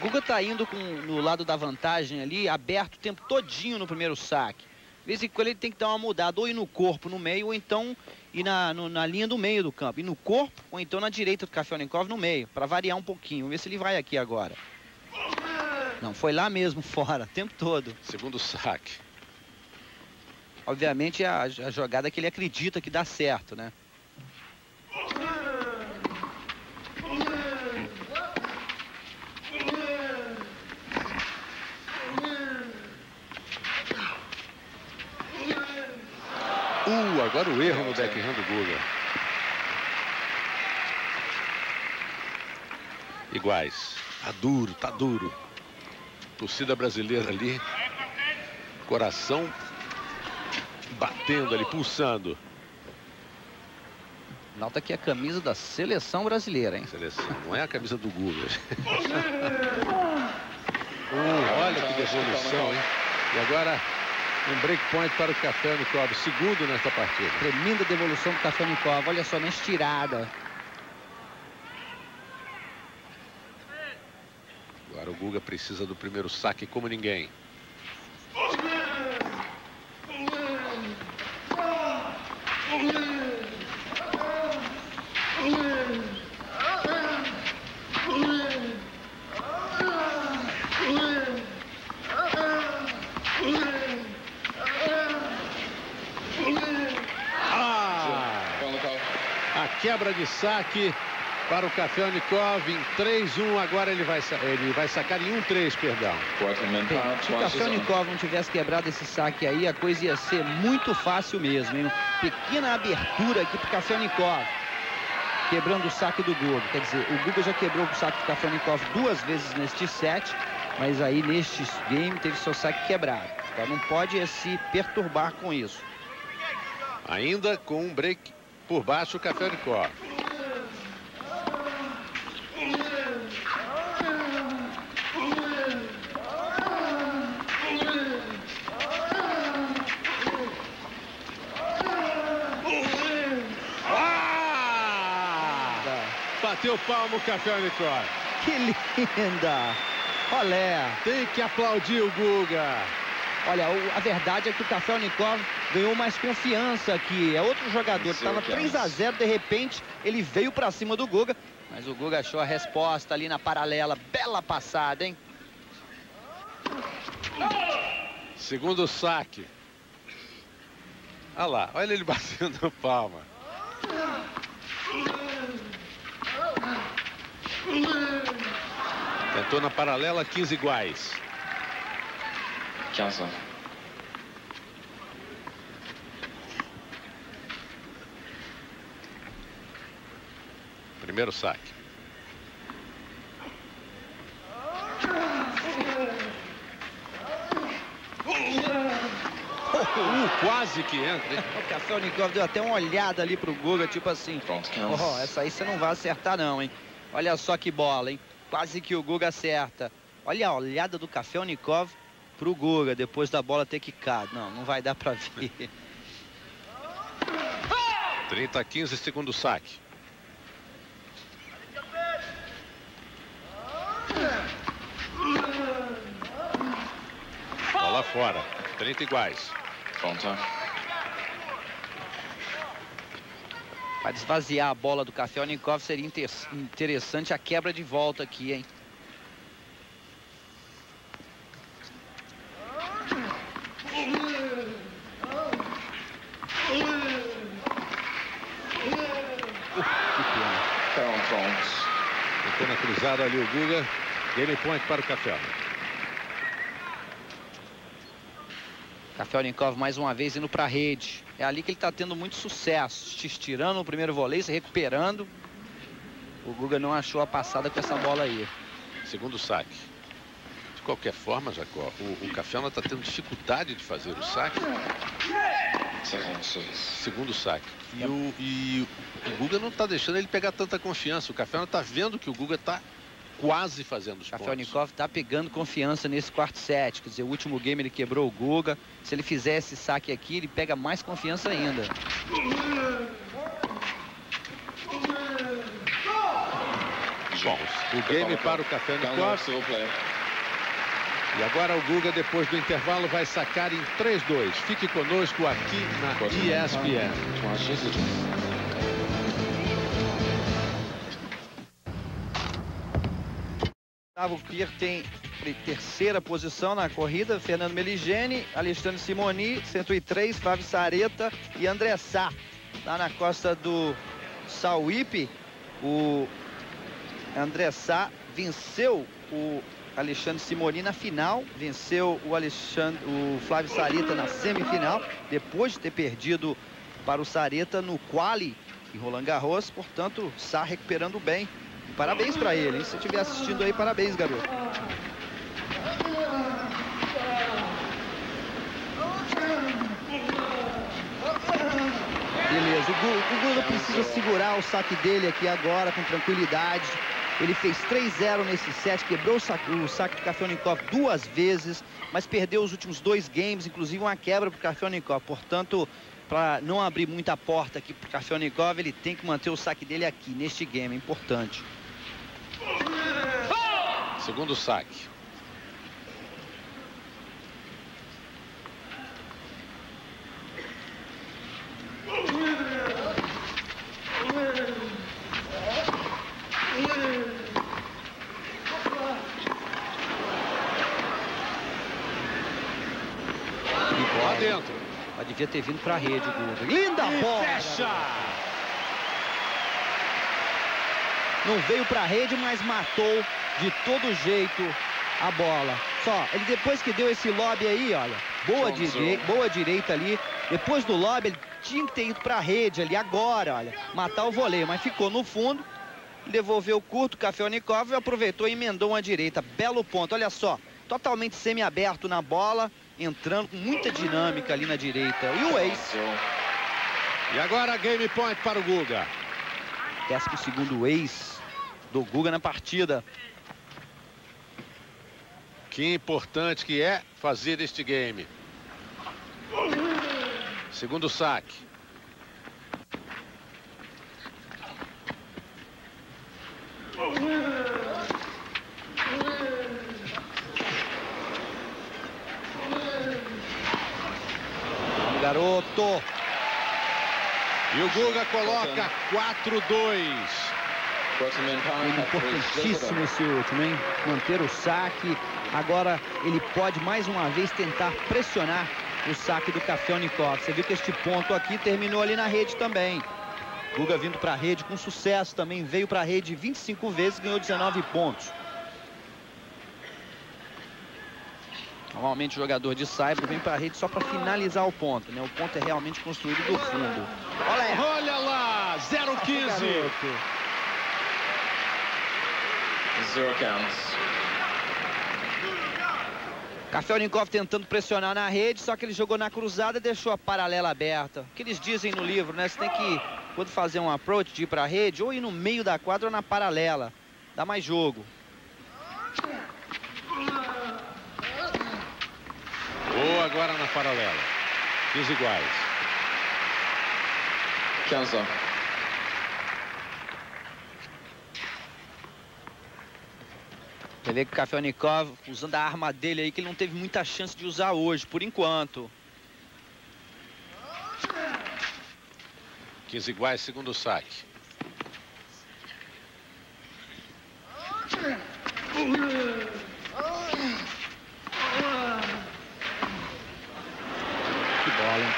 Guga tá indo com, no lado da vantagem ali, aberto o tempo todinho no primeiro saque. De vez em quando ele tem que dar uma mudada, ou ir no corpo no meio, ou então ir na, no- na linha do meio do campo. Ir no corpo, ou então na direita do Kafelnikov no meio, para variar um pouquinho. Vamos ver se ele vai aqui agora. Não, foi lá mesmo, fora, o tempo todo. Segundo saque. Obviamente é a, a jogada que ele acredita que dá certo, né? Agora o erro no backhand do Guga. Iguais. Tá duro, tá duro. Torcida brasileira ali. Coração batendo ali, pulsando. Nota aqui a camisa da seleção brasileira, hein? Seleção, não é a camisa do Guga. Uh, olha que devolução, hein? E agora um break point para o Kafelnikov, segundo nesta partida. Tremenda devolução do Kafelnikov, olha só na estirada. Agora o Guga precisa do primeiro saque como ninguém. A quebra de saque para o Kafelnikov em 3-1. Agora ele vai, ele vai sacar em 1-3, perdão. Bem, se o Kafelnikov não tivesse quebrado esse saque aí, a coisa ia ser muito fácil mesmo. Hein? Pequena abertura aqui para o Kafelnikov. Quebrando o saque do Guga. Quer dizer, o Guga já quebrou o saque do Kafelnikov duas vezes neste set, mas aí neste game teve seu saque quebrado. Então não pode se perturbar com isso. Ainda com um break por baixo o Kafelnikov. bateu palmo o Café Unicor. Que linda! Olé! Tem que aplaudir o Guga. Olha, a verdade é que o Café Unicor ganhou mais confiança aqui. É outro jogador. Estava 3 a 0 de repente ele veio para cima do Guga. Mas o Guga achou a resposta ali na paralela. Bela passada, hein? Segundo saque. Olha lá, olha ele batendo palma. Tentou na paralela 15 iguais. 15 Primeiro saque. Uh, quase que entra, hein? O Kafelnikov deu até uma olhada ali pro Guga, tipo assim. Oh, essa aí você não vai acertar não, hein? Olha só que bola, hein? Quase que o Guga acerta. Olha a olhada do Kafelnikov pro Guga, depois da bola ter quicado. Não, não vai dar pra ver. 30 a 15, segundo saque. Bola fora. 30 iguais. Conta. Para esvaziar a bola do Café Unicov seria interessante a quebra de volta aqui, hein? Ficou na cruzada ali o Guga. Game point para o Café. Kafelnikov mais uma vez indo para a rede. É ali que ele está tendo muito sucesso. Estirando o primeiro voleio, se recuperando. O Guga não achou a passada com essa bola aí. Segundo saque. De qualquer forma, Jacó, o, o Café está tendo dificuldade de fazer o saque. Segundo saque. E o, e o Guga não está deixando ele pegar tanta confiança. O Café está vendo que o Guga está quase fazendo os Kafelnikov está pegando confiança nesse quarto set. Quer dizer, o último game ele quebrou o Guga. Se ele fizer esse saque aqui, ele pega mais confiança ainda. Bom, o game para o Kafelnikov. E agora o Guga, depois do intervalo, vai sacar em 3-2. Fique conosco aqui na ESPN. Gustavo tem terceira posição na corrida, Fernando Meligeni, Alexandre Simoni, 103, Flávio Sareta e André Sá. Lá na costa do Sauípe, o André Sá venceu o Alexandre Simoni na final, venceu o, Alexandre, o Flávio Sareta na semifinal, depois de ter perdido para o Sareta no quali em Roland Garros, portanto, Sá recuperando bem Parabéns para ele, hein? Se estiver assistindo aí, parabéns, garoto. Beleza, o Guga precisa segurar o saque dele aqui agora com tranquilidade. Ele fez 3-0 nesse set, quebrou o saque, o saque do Kafelnikov duas vezes, mas perdeu os últimos dois games, inclusive uma quebra para o Kafelnikov. Portanto, para não abrir muita porta aqui para o Kafelnikov, ele tem que manter o saque dele aqui, neste game, é importante. Segundo saque. Lá devia ter vindo para a rede, Guga. Linda e bola! Fecha! Não veio para a rede, mas matou de todo jeito a bola. Só, ele depois que deu esse lobby aí, olha, boa, dire... boa direita ali. Depois do lobby, ele tinha que ter ido para a rede ali agora, olha, matar o voleio, mas ficou no fundo. Devolveu curto, Kafelnikov aproveitou e emendou uma direita. Belo ponto, olha só, totalmente semi-aberto na bola, entrando com muita dinâmica ali na direita. E o ace. E agora game point para o Guga. Décimo segundo ace do Guga na partida. Que importante que é fazer este game. Segundo saque. Garoto. E o Guga coloca 4-2. Importantíssimo esse último, hein? Manter o saque. Agora ele pode mais uma vez tentar pressionar o saque do Kafelnikov. Você viu que este ponto aqui terminou ali na rede também. Guga vindo para a rede com sucesso também. Veio para a rede 25 vezes ganhou 19 pontos. Normalmente o jogador de saibro vem para a rede só para finalizar o ponto, né? O ponto é realmente construído do fundo. Olha, Olha lá, 0-15. Zero counts. Kafelnikov tentando pressionar na rede, só que ele jogou na cruzada e deixou a paralela aberta. O que eles dizem no livro, né? Você tem que, quando fazer um approach de ir para a rede, ou ir no meio da quadra ou na paralela. Dá mais jogo. Ou agora na paralela. 15 iguais. Cancel. Você vê que o Kafelnikov usando a arma dele aí, que ele não teve muita chance de usar hoje, por enquanto. 15 iguais, segundo saque.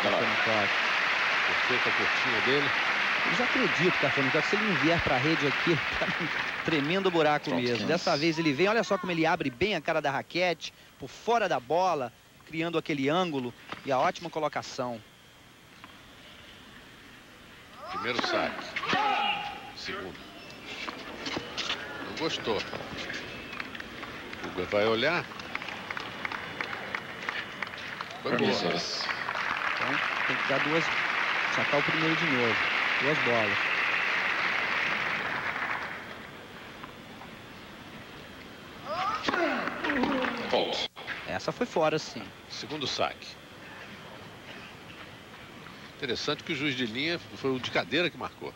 Que hein, Kafelnikov. Perfeita a curtinha dele. Eu já acredito, Kafelnikov, se ele não vier para a rede aqui, tá um tremendo buraco mesmo. Dessa vez ele vem, olha só como ele abre bem a cara da raquete, por fora da bola, criando aquele ângulo e a ótima colocação. Primeiro saque. Segundo. Não gostou. O Guga vai olhar. Foi boa. Então tem que dar duas, sacar o primeiro de novo. Duas bolas. Essa foi fora, sim. Segundo saque. Interessante que o juiz de linha foi o de cadeira que marcou.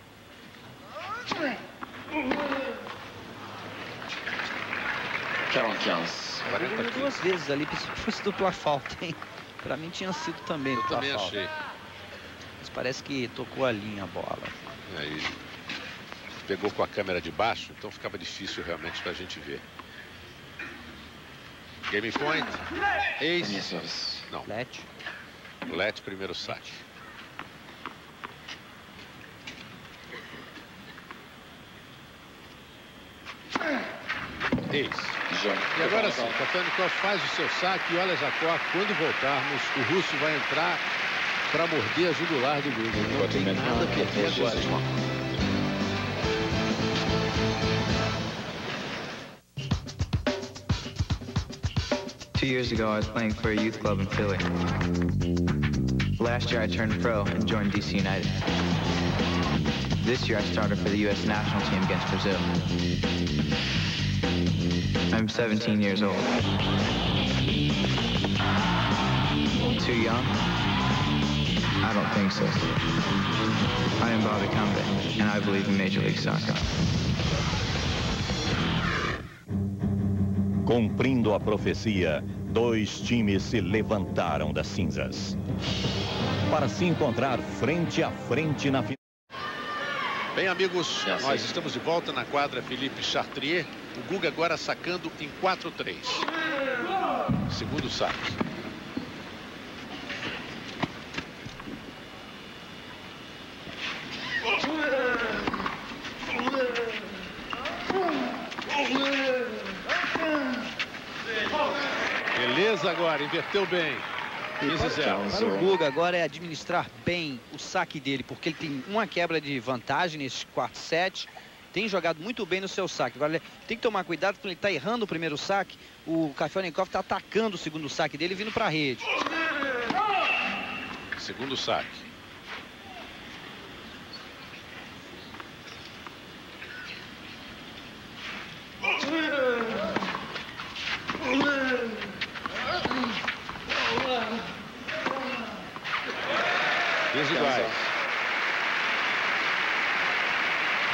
40 Foi duas vezes ali, se fosse dupla falta, hein? Pra mim tinha sido também Eu também falta. achei. Mas parece que tocou a linha a bola. Aí pegou com a câmera de baixo, então ficava difícil realmente pra gente ver. Game point. Ace. Não, Let. let primeiro saque. Ace. Jump. E agora sim, Kafelnikov faz o seu saque e olha Jacó, quando voltarmos, o russo vai entrar para morder a jugular do Guga. Não tem nada a perder agora. hein? Two years ago, I was playing for a youth club in Philly. Last year, I turned pro and joined DC United. This year, I started for the U.S. national team against Brazil. I'm 17 years old. Too young? I don't think so. I am Bobby Cambe, and I believe in Major League Soccer. Cumprindo a profecia, dois times se levantaram das cinzas para se encontrar frente a frente na final. Bem, amigos, é assim. nós estamos de volta na quadra Felipe Chartrier. O Guga agora sacando em 4-3. Segundo saque. Beleza agora, inverteu bem. 15 0. Para o Guga agora é administrar bem o saque dele, porque ele tem uma quebra de vantagem nesse quarto set. Tem jogado muito bem no seu saque. Agora tem que tomar cuidado quando ele está errando o primeiro saque. O Kafelnikov está atacando o segundo saque dele vindo para a rede. Segundo saque. Três iguais.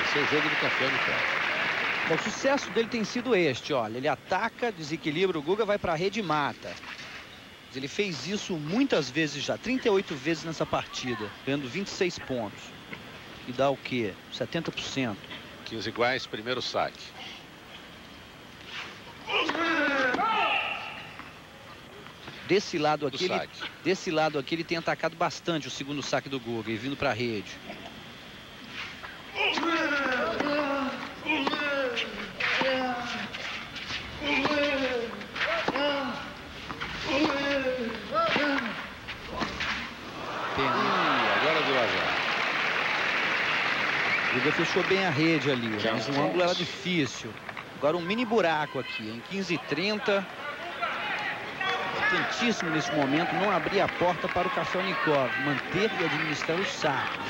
Esse é o jogo do café no. Bom, o sucesso dele tem sido este, olha. Ele ataca, desequilibra o Guga, vai para a rede e mata. Ele fez isso muitas vezes já, 38 vezes nessa partida, ganhando 26 pontos. E dá o quê? 70%. 15 iguais, primeiro saque. Desse lado aqui, ele, desse lado aqui ele tem atacado bastante o segundo saque do Guga e vindo para a rede. Guga fechou bem a rede ali, mas o ângulo era difícil. Agora um mini buraco aqui, em 15 e 30 importantíssimo nesse momento não abrir a porta para o Kafelnikov, manter e administrar os sacos.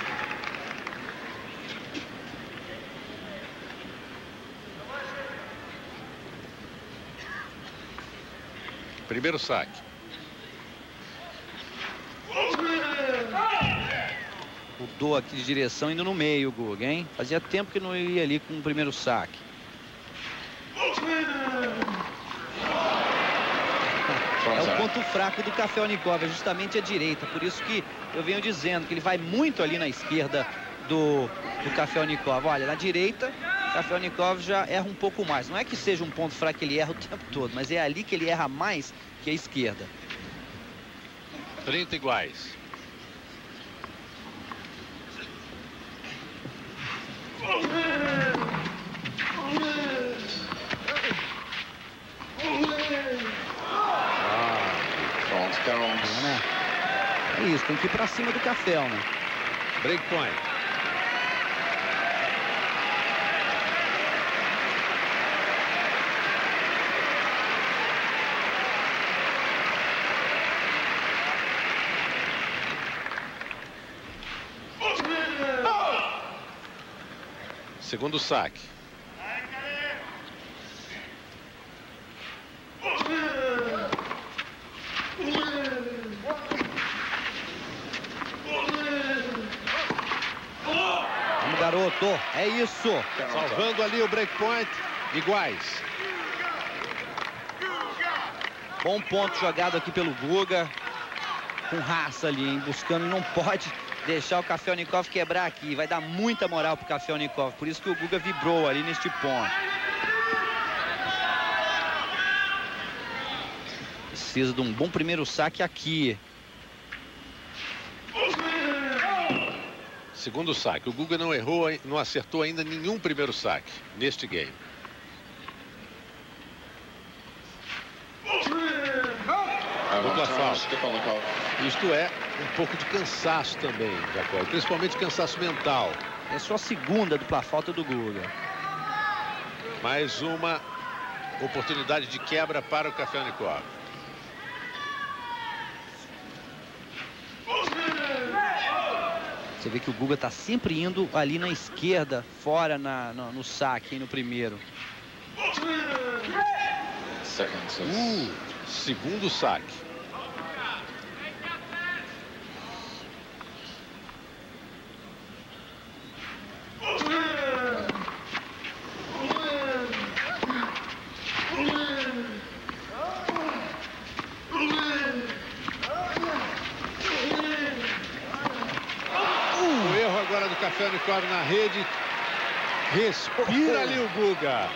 Primeiro saque. Mudou aqui de direção indo no meio, Guga, hein? Fazia tempo que não ia ali com o primeiro saque. É o ponto fraco do Café Unicov, é justamente a direita. Por isso que eu venho dizendo que ele vai muito ali na esquerda do, do Café Unicov. Olha, na direita, o Café Unicov já erra um pouco mais. Não é que seja um ponto fraco que ele erra o tempo todo, mas é ali que ele erra mais que a esquerda. 30 iguais. Né? É isso, tem que ir pra cima do café, né? Break point. Segundo saque. É isso. Salvando ali o breakpoint. Iguais. Bom ponto jogado aqui pelo Guga. Com raça ali, hein? Buscando. Não pode deixar o Café Unikov quebrar aqui. Vai dar muita moral pro Café Unikov. Por isso que o Guga vibrou ali neste ponto. Precisa de um bom primeiro saque aqui. Segundo saque. O Guga não errou, não acertou ainda nenhum primeiro saque neste game. Dupla falta. Isto é um pouco de cansaço também, Jacó. Principalmente cansaço mental. É só a segunda dupla falta do Guga. Mais uma oportunidade de quebra para o Café Unicórnio. Você vê que o Guga está sempre indo ali na esquerda, fora na, no, no saque, no primeiro. Uh, segundo saque. Kafelnikov na rede. Respira ali o Guga.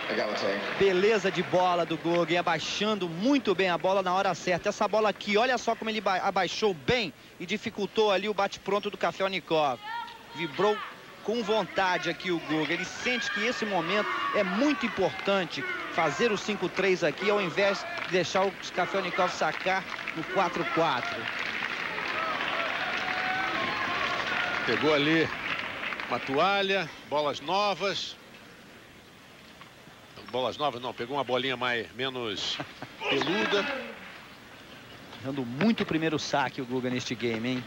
Beleza de bola do Guga, e abaixando muito bem a bola na hora certa. Essa bola aqui, olha só como ele abaixou bem e dificultou ali o bate-pronto do Kafelnikov. Vibrou com vontade aqui o Guga. Ele sente que esse momento é muito importante fazer o 5-3 aqui, ao invés de deixar o Skafelnikov sacar no 4-4. Pegou ali uma toalha, bolas novas. Bolas novas não, pegou uma bolinha mais menos peluda. Dando muito primeiro saque o Guga neste game, hein?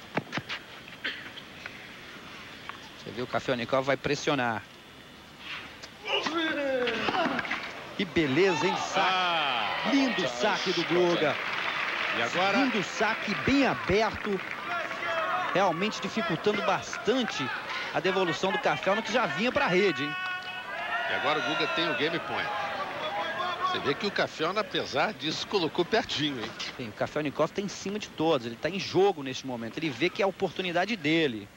Você vê o Kafelnikov vai pressionar. Que beleza, hein? Saque. Ah, Lindo saque do Guga. e agora Lindo saque, bem aberto. Realmente dificultando bastante a devolução do Cafelno, que já vinha para a rede, hein? E agora o Guga tem o game point. Você vê que o Caféona, apesar disso, colocou pertinho, hein? Sim, o Kafelnikov está em cima de todos. Ele está em jogo neste momento. Ele vê que é a oportunidade dele.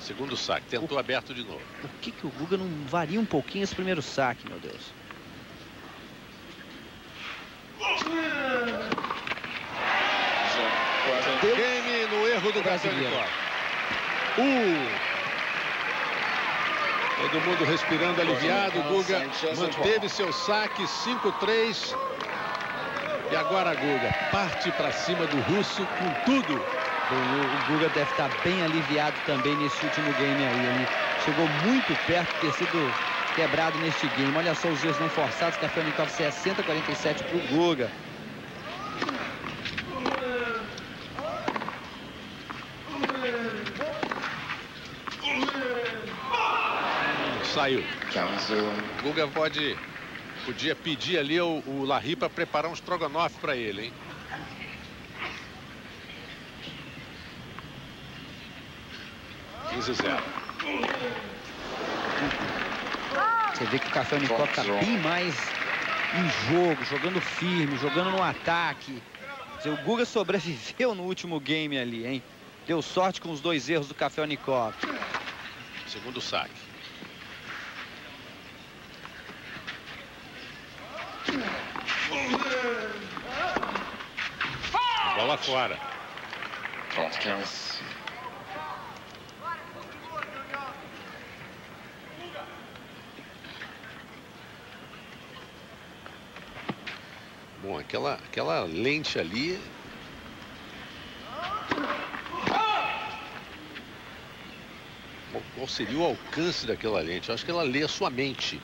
Segundo saque, tentou aberto de novo. Por que, que o Guga não varia um pouquinho esse primeiro saque, meu Deus? Deu Game no erro do Brasileiro. Uh! Todo mundo respirando aliviado. O Guga manteve seu saque 5-3. E agora, Guga, parte para cima do russo com tudo. O, o Guga deve estar bem aliviado também nesse último game aí. Ele chegou muito perto de ter sido quebrado neste game. Olha só os erros não forçados. Kafelnikov 60-47 para o Guga. Saiu. Guga pode, podia pedir ali o, o Larry para preparar um estrogonofe para ele, hein? Você vê que o Kafelnikov está bem mais em jogo, jogando firme, jogando no ataque. Dizer, o Guga sobreviveu no último game ali, hein? Deu sorte com os dois erros do Kafelnikov. Segundo saque. Bola fora. Counts. Bom, aquela, aquela lente ali. Qual- Qual seria o alcance daquela lente? Eu acho que ela lê a sua mente.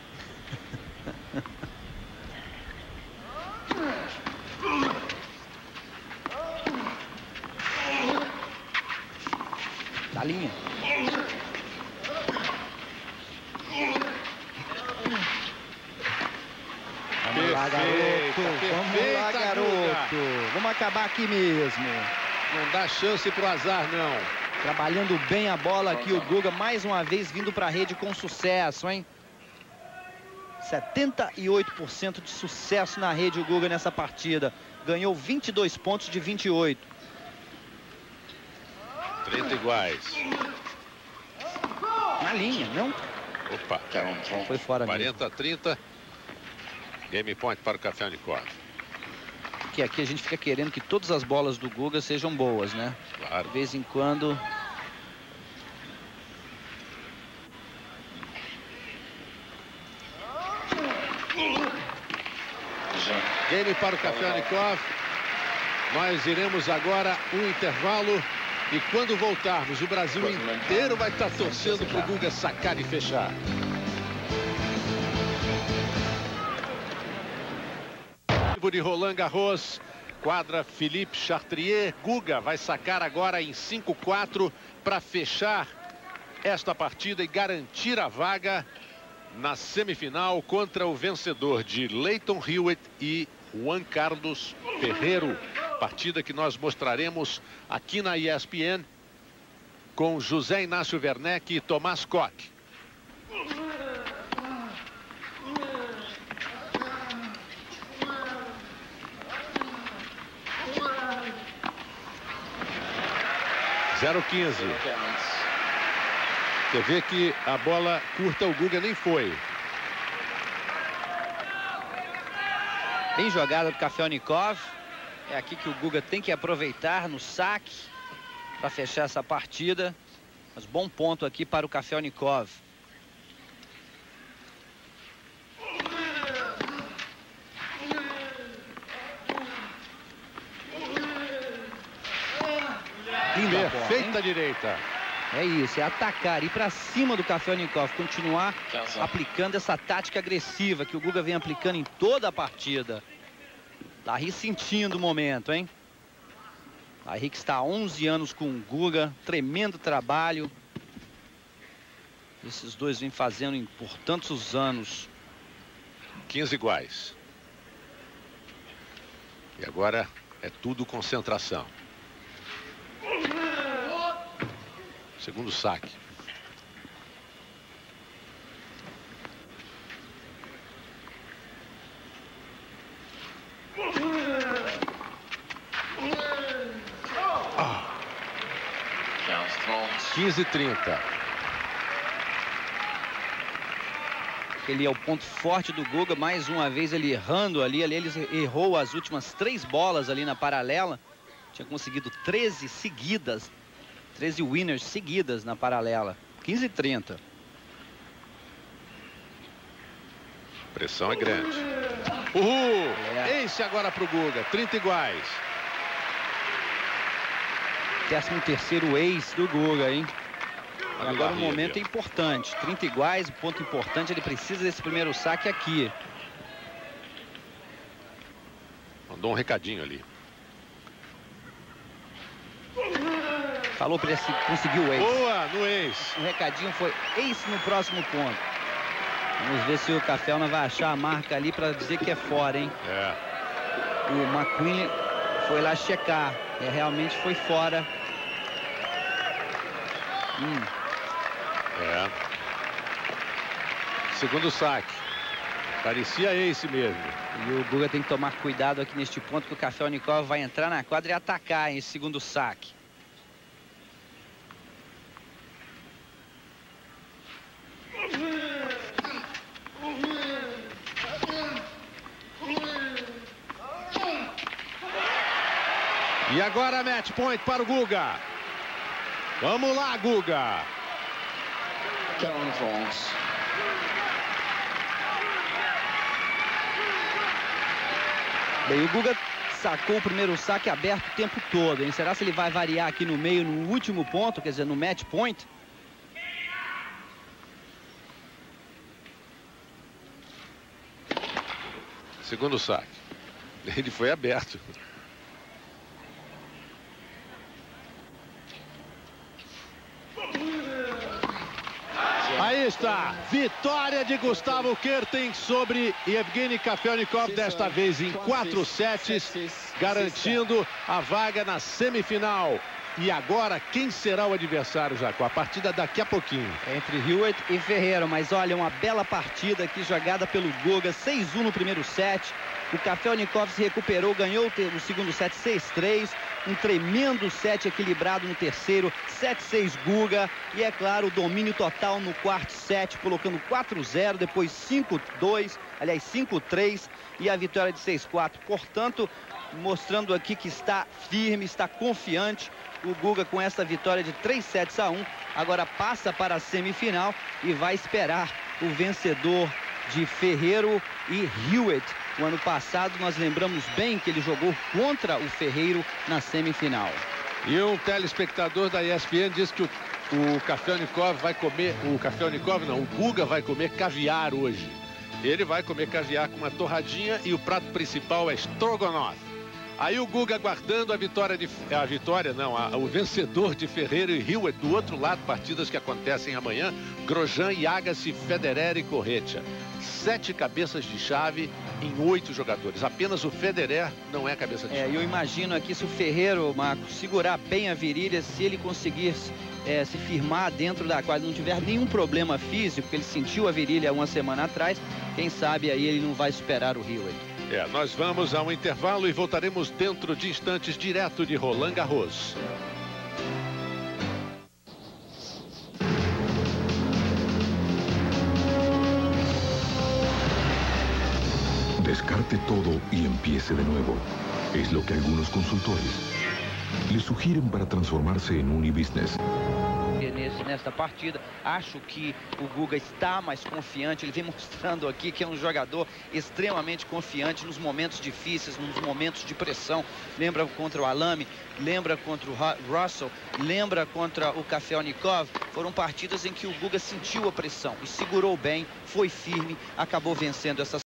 Da linha. Vamos lá, garoto. Perfeita, Vamos lá, perfeita, garoto. Vamos acabar aqui mesmo. Não dá chance pro azar, não. Trabalhando bem a bola aqui o Guga, mais uma vez vindo para a rede com sucesso, hein? 78% de sucesso na rede o Guga nessa partida. Ganhou 22 pontos de 28. 30 iguais. Na linha, não? Opa. Foi fora mesmo. 40 a 30. Game point para o Café Unicórnio. Porque aqui a gente fica querendo que todas as bolas do Guga sejam boas, né? Claro. De vez em quando. Game para o Café Unicov. Nós iremos agora um intervalo. E quando voltarmos, o Brasil inteiro vai estar torcendo para o Guga sacar e fechar. De Roland Garros, quadra Philippe Chartrier. Guga vai sacar agora em 5-4 para fechar esta partida e garantir a vaga na semifinal contra o vencedor de Leighton Hewitt e Juan Carlos Ferreiro. Partida que nós mostraremos aqui na ESPN com José Inácio Werneck e Tomás Koch. Zero quinze. Você vê que a bola curta o Guga nem foi. Bem jogada do Kafelnikov. É aqui que o Guga tem que aproveitar no saque para fechar essa partida. Mas bom ponto aqui para o Kafelnikov. Linda Perfeita bola, direita. É isso, é atacar, ir para cima do Kafelnikov, continuar aplicando essa tática agressiva que o Guga vem aplicando em toda a partida. Tá sentindo o momento, hein? Larry que está há 11 anos com o Guga, tremendo trabalho. Esses dois vêm fazendo por tantos anos. 15 iguais. E agora é tudo concentração. Segundo saque. 15 30. Ele é o ponto forte do Guga, mais uma vez ele errando ali ele errou as últimas três bolas ali na paralela, tinha conseguido 13 seguidas 13 winners seguidas na paralela. 15 e 30. Pressão é grande. Uhul! É. Esse agora para o Guga. 30 iguais. 13 terceiro ace do Guga, hein? Agora o momento é importante. 30 iguais, ponto importante. Ele precisa desse primeiro saque aqui. Mandou um recadinho ali. Falou para ele se conseguiu o ace. Boa, no ace. O recadinho foi ace no próximo ponto. Vamos ver se o Cafelna vai achar a marca ali para dizer que é fora, hein? É. O McQueen foi lá checar. É, realmente foi fora. Hum. É. Segundo saque. Parecia esse mesmo. E o Guga tem que tomar cuidado aqui neste ponto que o Café Unicov vai entrar na quadra e atacar em segundo saque. E agora match point para o Guga. Vamos lá, Guga. Bem, o Guga sacou o primeiro saque aberto o tempo todo, hein? Será se ele vai variar aqui no meio, no último ponto, quer dizer, no match point? Segundo saque. Ele foi aberto. Aí está, vitória de Gustavo Kirten sobre Evgeny Kafelnikov, desta vez em quatro sets, garantindo a vaga na semifinal. E agora, quem será o adversário, Jaco? A partida daqui a pouquinho. Entre Hewitt e Ferreira, mas olha, uma bela partida aqui jogada pelo Guga, 6-1 no primeiro set. O Kafelnikov se recuperou, ganhou o segundo set 6-3. Um tremendo set equilibrado no terceiro, 7-6 Guga. E é claro, o domínio total no quarto set, colocando 4-0, depois 5-2, aliás 5-3 e a vitória de 6-4. Portanto, mostrando aqui que está firme, está confiante. O Guga com essa vitória de 3 sets a 1, agora passa para a semifinal e vai esperar o vencedor de Ferreiro e Hewitt. O ano passado nós lembramos bem que ele jogou contra o Ferreiro na semifinal. E um telespectador da ESPN disse que o, o Kafelnikov vai comer, o Kafelnikov não, o Guga vai comer caviar hoje. Ele vai comer caviar com uma torradinha e o prato principal é strogonoff. Aí o Guga aguardando a vitória de a vitória não, a, o vencedor de Ferreira e Hewitt do outro lado, partidas que acontecem amanhã, Grosjean, Agassi, Federer e Corretia. Sete cabeças de chave em oito jogadores. Apenas o Federer não é cabeça de é, chave. Eu imagino aqui se o Ferreiro, Marco, segurar bem a virilha, se ele conseguir é, se firmar dentro da quadra, não tiver nenhum problema físico, porque ele sentiu a virilha uma semana atrás, quem sabe aí ele não vai superar o Hewitt. É, nós vamos a um intervalo e voltaremos dentro de instantes direto de Roland Garros. Descarte todo y empiece de nuevo. Es lo que algunos consultores le sugieren para transformarse en un e-business. Nesse nesta partida. Acho que o Guga está mais confiante. Ele vem mostrando aqui que é um jogador extremamente confiante nos momentos difíceis, nos momentos de pressão. Lembra contra o Alame, lembra contra o Russell, lembra contra o Kafelnikov. Foram partidas em que o Guga sentiu a pressão e segurou bem, foi firme, acabou vencendo essas